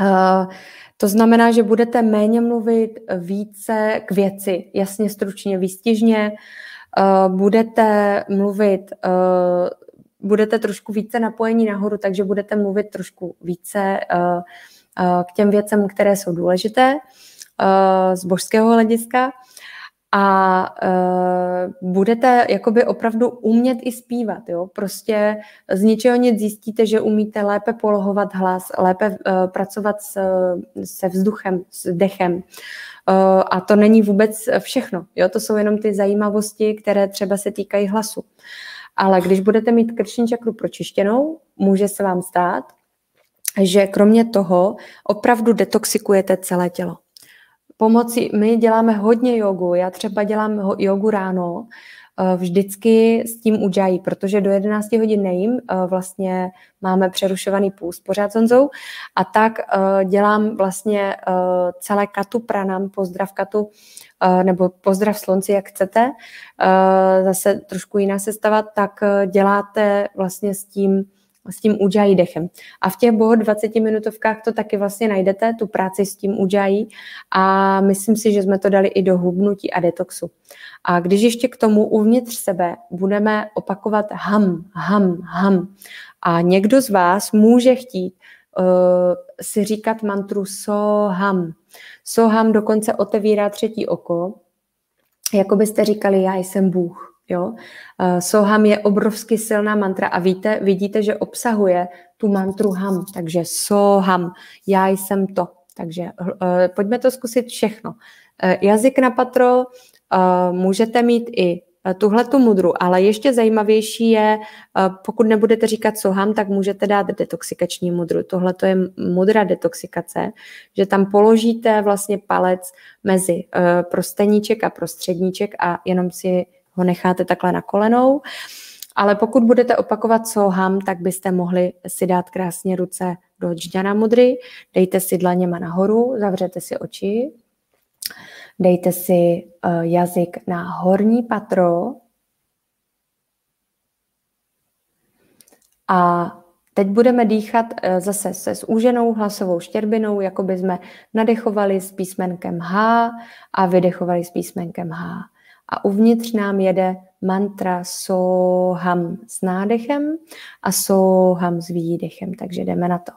Uh, to znamená, že budete méně mluvit více k věci, jasně, stručně, výstižně. Uh, budete mluvit, uh, budete trošku více napojení nahoru, takže budete mluvit trošku více k těm věcem, které jsou důležité z božského hlediska a uh, budete jakoby opravdu umět i zpívat, jo, prostě z ničeho nic zjistíte, že umíte lépe polohovat hlas, lépe uh, pracovat s, se vzduchem, s dechem. Uh, a to není vůbec všechno, jo, to jsou jenom ty zajímavosti, které třeba se týkají hlasu. Ale když budete mít krční čakru pročištěnou, může se vám stát, že kromě toho opravdu detoxikujete celé tělo pomocí, my děláme hodně jogu, já třeba dělám jogu ráno, eh, vždycky s tím udělají, protože do 11 hodin nejím, eh, vlastně máme přerušovaný půst pořád s Honzou. A tak eh, dělám vlastně celé katu pranam, pozdrav katu, nebo pozdrav slunci, jak chcete, zase trošku jiná sestava, tak děláte vlastně s tím s tím ujají dechem. A v těch boho 20 minutovkách to taky vlastně najdete, tu práci s tím ujají a myslím si, že jsme to dali i do hubnutí a detoxu. A když ještě k tomu uvnitř sebe budeme opakovat ham, ham, ham a někdo z vás může chtít uh, si říkat mantru soham. Soham dokonce otevírá třetí oko, jako byste říkali, já jsem Bůh. Jo? Uh, Soham je obrovsky silná mantra a víte, vidíte, že obsahuje tu mantru ham, takže Soham, já jsem to. Takže uh, pojďme to zkusit všechno. Uh, jazyk na patro můžete mít i tuhle tu mudru, ale ještě zajímavější je, pokud nebudete říkat soham, tak můžete dát detoxikační mudru. Tohle to je mudra detoxikace, že tam položíte vlastně palec mezi prosteníček a prostředníček a jenom si ho necháte takhle na kolenou. Ale pokud budete opakovat soham, tak byste mohli si dát krásně ruce do džďana mudry, dejte si dlaněma nahoru, zavřete si oči, dejte si uh, jazyk na horní patro. A teď budeme dýchat uh, zase se s úženou hlasovou štěrbinou, jako by jsme nadechovali s písmenkem H a vydechovali s písmenkem H a uvnitř nám jede mantra soham s nádechem a soham s výdechem. Takže jdeme na to.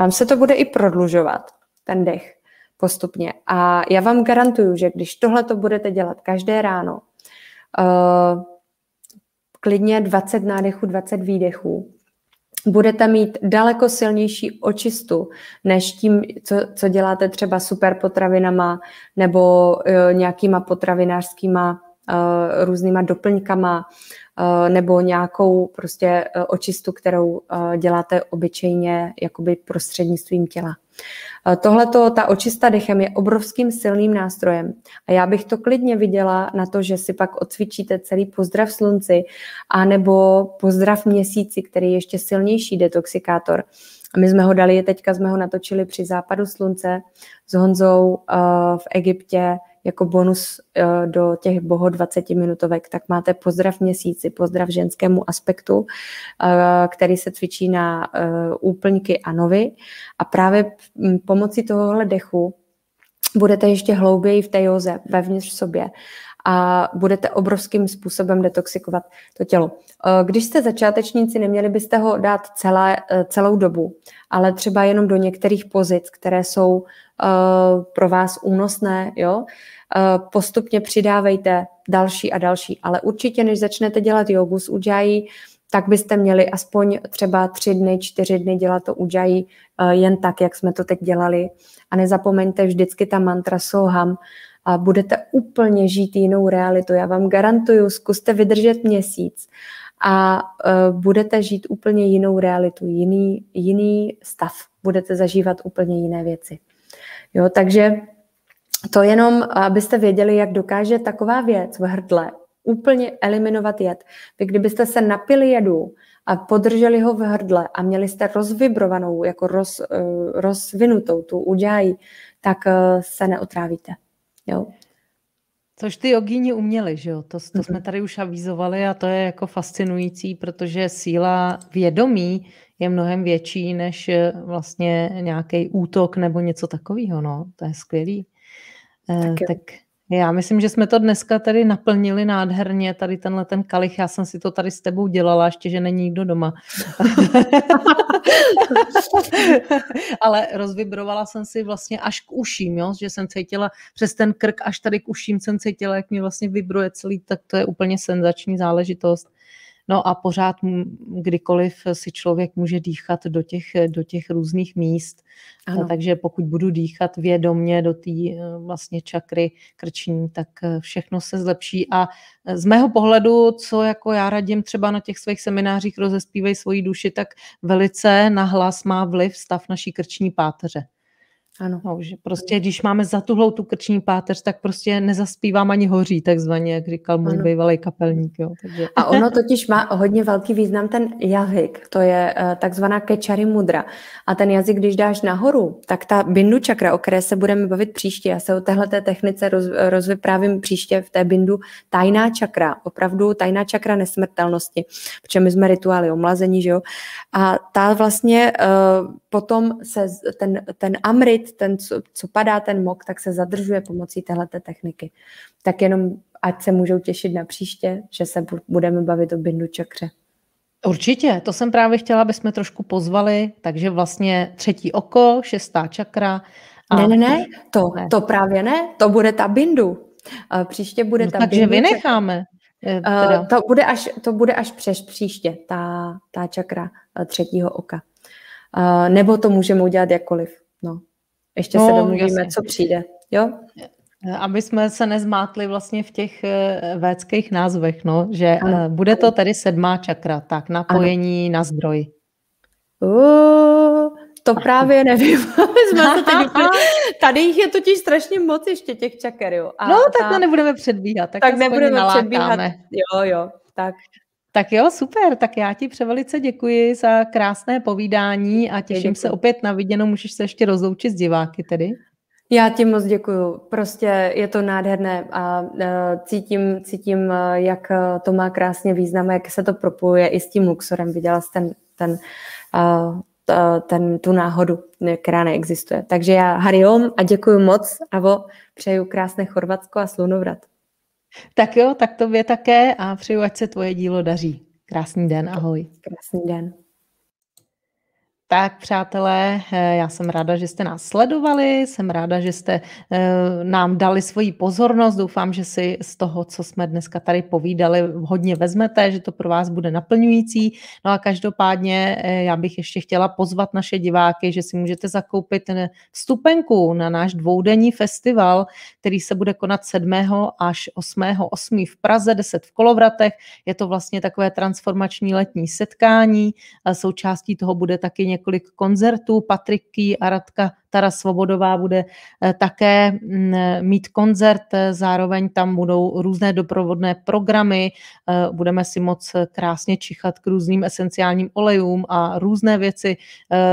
Vám se to bude i prodlužovat, ten dech postupně. A já vám garantuju, že když tohle to budete dělat každé ráno, uh, klidně 20 nádechů, 20 výdechů, budete mít daleko silnější očistu, než tím, co, co děláte třeba super potravinama nebo uh, nějakýma potravinářskýma uh, různýma doplňkama nebo nějakou prostě uh, očistu, kterou uh, děláte obyčejně jakoby prostřednictvím těla. Tohle ta očista dechem je obrovským silným nástrojem a já bych to klidně viděla na to, že si pak odcvičíte celý pozdrav slunci a nebo pozdrav měsíci, který je ještě silnější detoxikátor. A my jsme ho dali, teďka jsme ho natočili při západu slunce s Honzou v Egyptě jako bonus uh, do těch boho 20 minutovek, tak máte pozdrav měsíci, pozdrav ženskému aspektu, uh, který se cvičí na uh, úplňky a novy. A právě pomocí tohohle dechu budete ještě hlouběji v té joze, vevnitř v sobě. A budete obrovským způsobem detoxikovat to tělo. Eh, když jste začátečníci, neměli byste ho dát celé, eh, celou dobu, ale třeba jenom do některých pozic, které jsou pro vás únosné, jo? postupně přidávejte další a další, ale určitě, než začnete dělat jogu s Ujjayi, tak byste měli aspoň třeba tři dny, čtyři dny dělat to Ujjayi jen tak, jak jsme to teď dělali. A nezapomeňte vždycky ta mantra Soham, a budete úplně žít jinou realitu. Já vám garantuju, zkuste vydržet měsíc a uh, budete žít úplně jinou realitu, jiný, jiný stav. Budete zažívat úplně jiné věci. Jo, takže to jenom, abyste věděli, jak dokáže taková věc v hrdle úplně eliminovat jed. Vy kdybyste se napili jedu a podrželi ho v hrdle a měli jste rozvibrovanou, jako roz, uh, rozvinutou tu udělají, tak uh, se neotrávíte. Jo. Což ty jogíni uměli, že jo? To, to mm-hmm. jsme tady už avizovali a to je jako fascinující, protože síla vědomí je mnohem větší než eh, vlastně nějaký útok nebo něco takového, no. To je skvělý. Tak, eh, tak já myslím, že jsme to dneska tady naplnili nádherně, tady tenhle ten kalich, já jsem si to tady s tebou dělala, ještě, že není nikdo doma. Ale rozvibrovala jsem si vlastně až k uším, jo? že jsem cítila přes ten krk, až tady k uším jsem cítila, jak mě vlastně vibruje celý, tak to je úplně senzační záležitost. No a pořád kdykoliv si člověk může dýchat do těch, do těch různých míst. Ano. Takže pokud budu dýchat vědomně do té eh, vlastně čakry krční, tak eh, všechno se zlepší. A eh, z mého pohledu, co jako já radím třeba na těch svých seminářích rozespívej svoji duši, tak velice nahlas má vliv stav naší krční páteře. Ano. No, že prostě, když máme zatuhlou tu krční páteř, tak prostě nezaspívám ani hoří, takzvaně, jak říkal můj ano. bývalý kapelník. Jo, takže. A ono totiž má hodně velký význam ten jazyk, to je uh, takzvaná kečary mudra. A ten jazyk, když dáš nahoru, tak ta bindu čakra, o které se budeme bavit příště, já se o téhle technice roz, rozvyprávím příště v té bindu, tajná čakra, opravdu tajná čakra nesmrtelnosti, protože my jsme rituály omlazení, že jo? A ta vlastně uh, potom se ten, ten amrit, ten, co, co padá ten mok, tak se zadržuje pomocí téhleté techniky. Tak jenom ať se můžou těšit na příště, že se budeme bavit o bindu čakře. Určitě, to jsem právě chtěla, aby jsme trošku pozvali, takže vlastně třetí oko, šestá čakra. A... Ne, ne, ne, to, ne. to právě ne, to bude ta bindu. Příště bude no, ta takže bindu. Takže vynecháme. Eh, teda. Uh, to, bude až, to bude až přes příště, ta, ta čakra eh, třetího oka. Nebo to můžeme udělat jakkoliv. Ještě no, se domluvíme, jasně. co přijde. Jo? Aby jsme se nezmátli vlastně v těch eh, védských názvech, no, že ano. bude to tedy sedmá čakra, tak napojení ano. na zdroj. Uh, to právě nevím. jsme se teď úplně... Tady jich je totiž strašně moc ještě těch čaker, jo. A no, tak ta... to nebudeme předbíhat. Tak, tak nebudeme nalákáme. předbíhat. Jo, jo, tak. Tak jo, super, tak já ti převelice děkuji za krásné povídání a těším děkuji. se opět na viděnou, můžeš se ještě rozloučit s diváky tedy. Já ti moc děkuju, prostě je to nádherné a uh, cítím, cítím, uh, jak uh, to má krásně význam, jak se to propojuje i s tím Luxorem, viděla jsi ten, ten, ten, tu náhodu, která neexistuje. Takže já hariom a děkuji moc a přeju krásné Chorvatsko a slunovrat. Tak jo, tak tobě také a přeju, ať se tvoje dílo daří. Krásný den, ahoj. Krásný den. Tak přátelé, eh, já jsem ráda, že jste nás sledovali, jsem ráda, že jste eh, nám dali svoji pozornost. Doufám, že si z toho, co jsme dneska tady povídali, hodně vezmete, že to pro vás bude naplňující. No a každopádně eh, já bych ještě chtěla pozvat naše diváky, že si můžete zakoupit vstupenku na náš dvoudenní festival, který se bude konat 7. až 8. 8. v Praze, 10 v Kolovratech. Je to vlastně takové transformační letní setkání. Součástí toho bude taky několik koncertů. Patriky a Radka Tara Svobodová bude eh, také mm, mít koncert, eh, zároveň tam budou různé doprovodné programy, eh, budeme si moc krásně čichat k různým esenciálním olejům a různé věci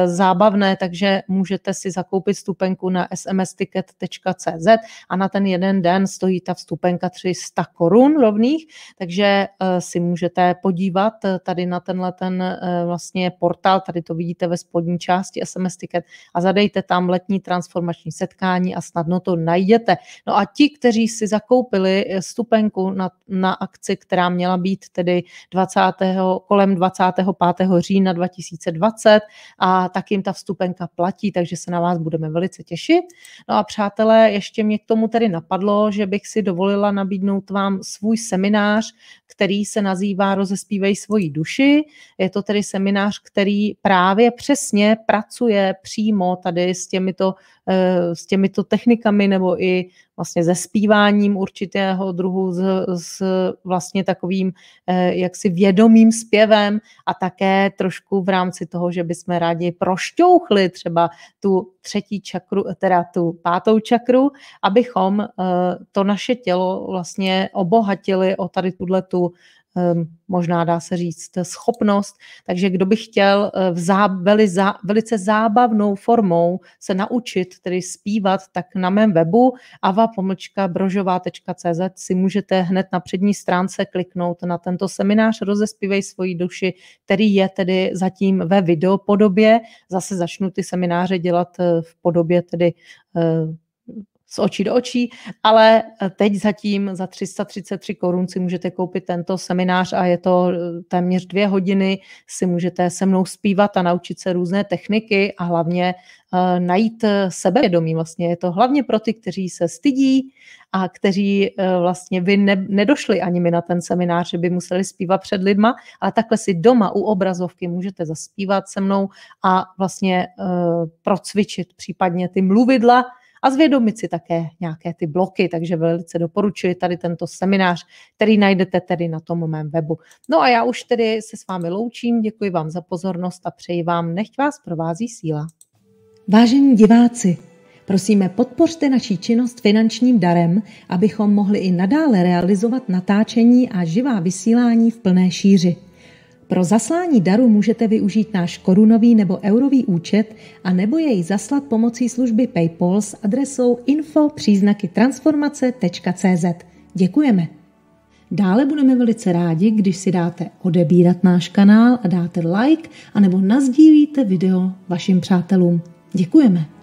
zábavné, takže můžete si zakoupit vstupenku na smsticket.cz a na ten jeden den stojí ta vstupenka 300 korun rovných, takže si můžete podívat tady na tenhle ten vlastně portál, tady to vidíte ve spodní části SMS Ticket a zadejte tam letní transformační setkání a snadno to najdete. No a ti, kteří si zakoupili stupenku na, na akci, která měla být tedy 20. kolem 25. října 2020 a tak jim ta vstupenka platí, takže se na vás budeme velice těšit. No a přátelé, ještě mě k tomu tedy napadlo, že bych si dovolila nabídnout vám svůj seminář, který se nazývá Rozespívej svoji duši. Je to tedy seminář, který právě přesně pracuje přímo tady s těmito, eh, s těmito technikami nebo i vlastně ze zpíváním určitého druhu, s, s vlastně takovým eh, jaksi vědomým zpěvem a také trošku v rámci toho, že bychom rádi prošťouchli třeba tu třetí čakru, teda tu pátou čakru, abychom eh, to naše tělo vlastně obohatili o tady tuhle tu možná dá se říct schopnost. Takže kdo by chtěl eh, v zá, veli, zá, velice zábavnou formou se naučit tedy zpívat, tak na mém webu ava-brožová.cz si můžete hned na přední stránce kliknout na tento seminář Rozespívej svoji duši, který je tedy zatím ve videopodobě. Zase začnu ty semináře dělat eh, v podobě tedy eh, z očí do očí, ale eh, teď zatím za 333 korun si můžete koupit tento seminář a je to eh, téměř dvě hodiny, si můžete se mnou zpívat a naučit se různé techniky a hlavně uh, najít sebevědomí. Vlastně je to hlavně pro ty, kteří se stydí a kteří uh, vlastně by ne, nedošli ani mi na ten seminář, že by museli zpívat před lidma, ale takhle si doma u obrazovky můžete zaspívat se mnou a vlastně uh, procvičit případně ty mluvidla, a zvědomit si také nějaké ty bloky, takže velice doporučuji tady tento seminář, který najdete tedy na tom mém webu. No a já už tedy se s vámi loučím, děkuji vám za pozornost a přeji vám, nechť vás provází síla. Vážení diváci, prosíme podpořte naší činnost finančním darem, abychom mohli i nadále realizovat natáčení a živá vysílání v plné šíři. Pro zaslání daru můžete využít náš korunový nebo eurový účet a nebo jej zaslat pomocí služby PayPal s adresou info příznaky transformace.cz. Děkujeme. Dále budeme velice rádi, když si dáte odebírat náš kanál a dáte like, anebo nazdílíte video vašim přátelům. Děkujeme.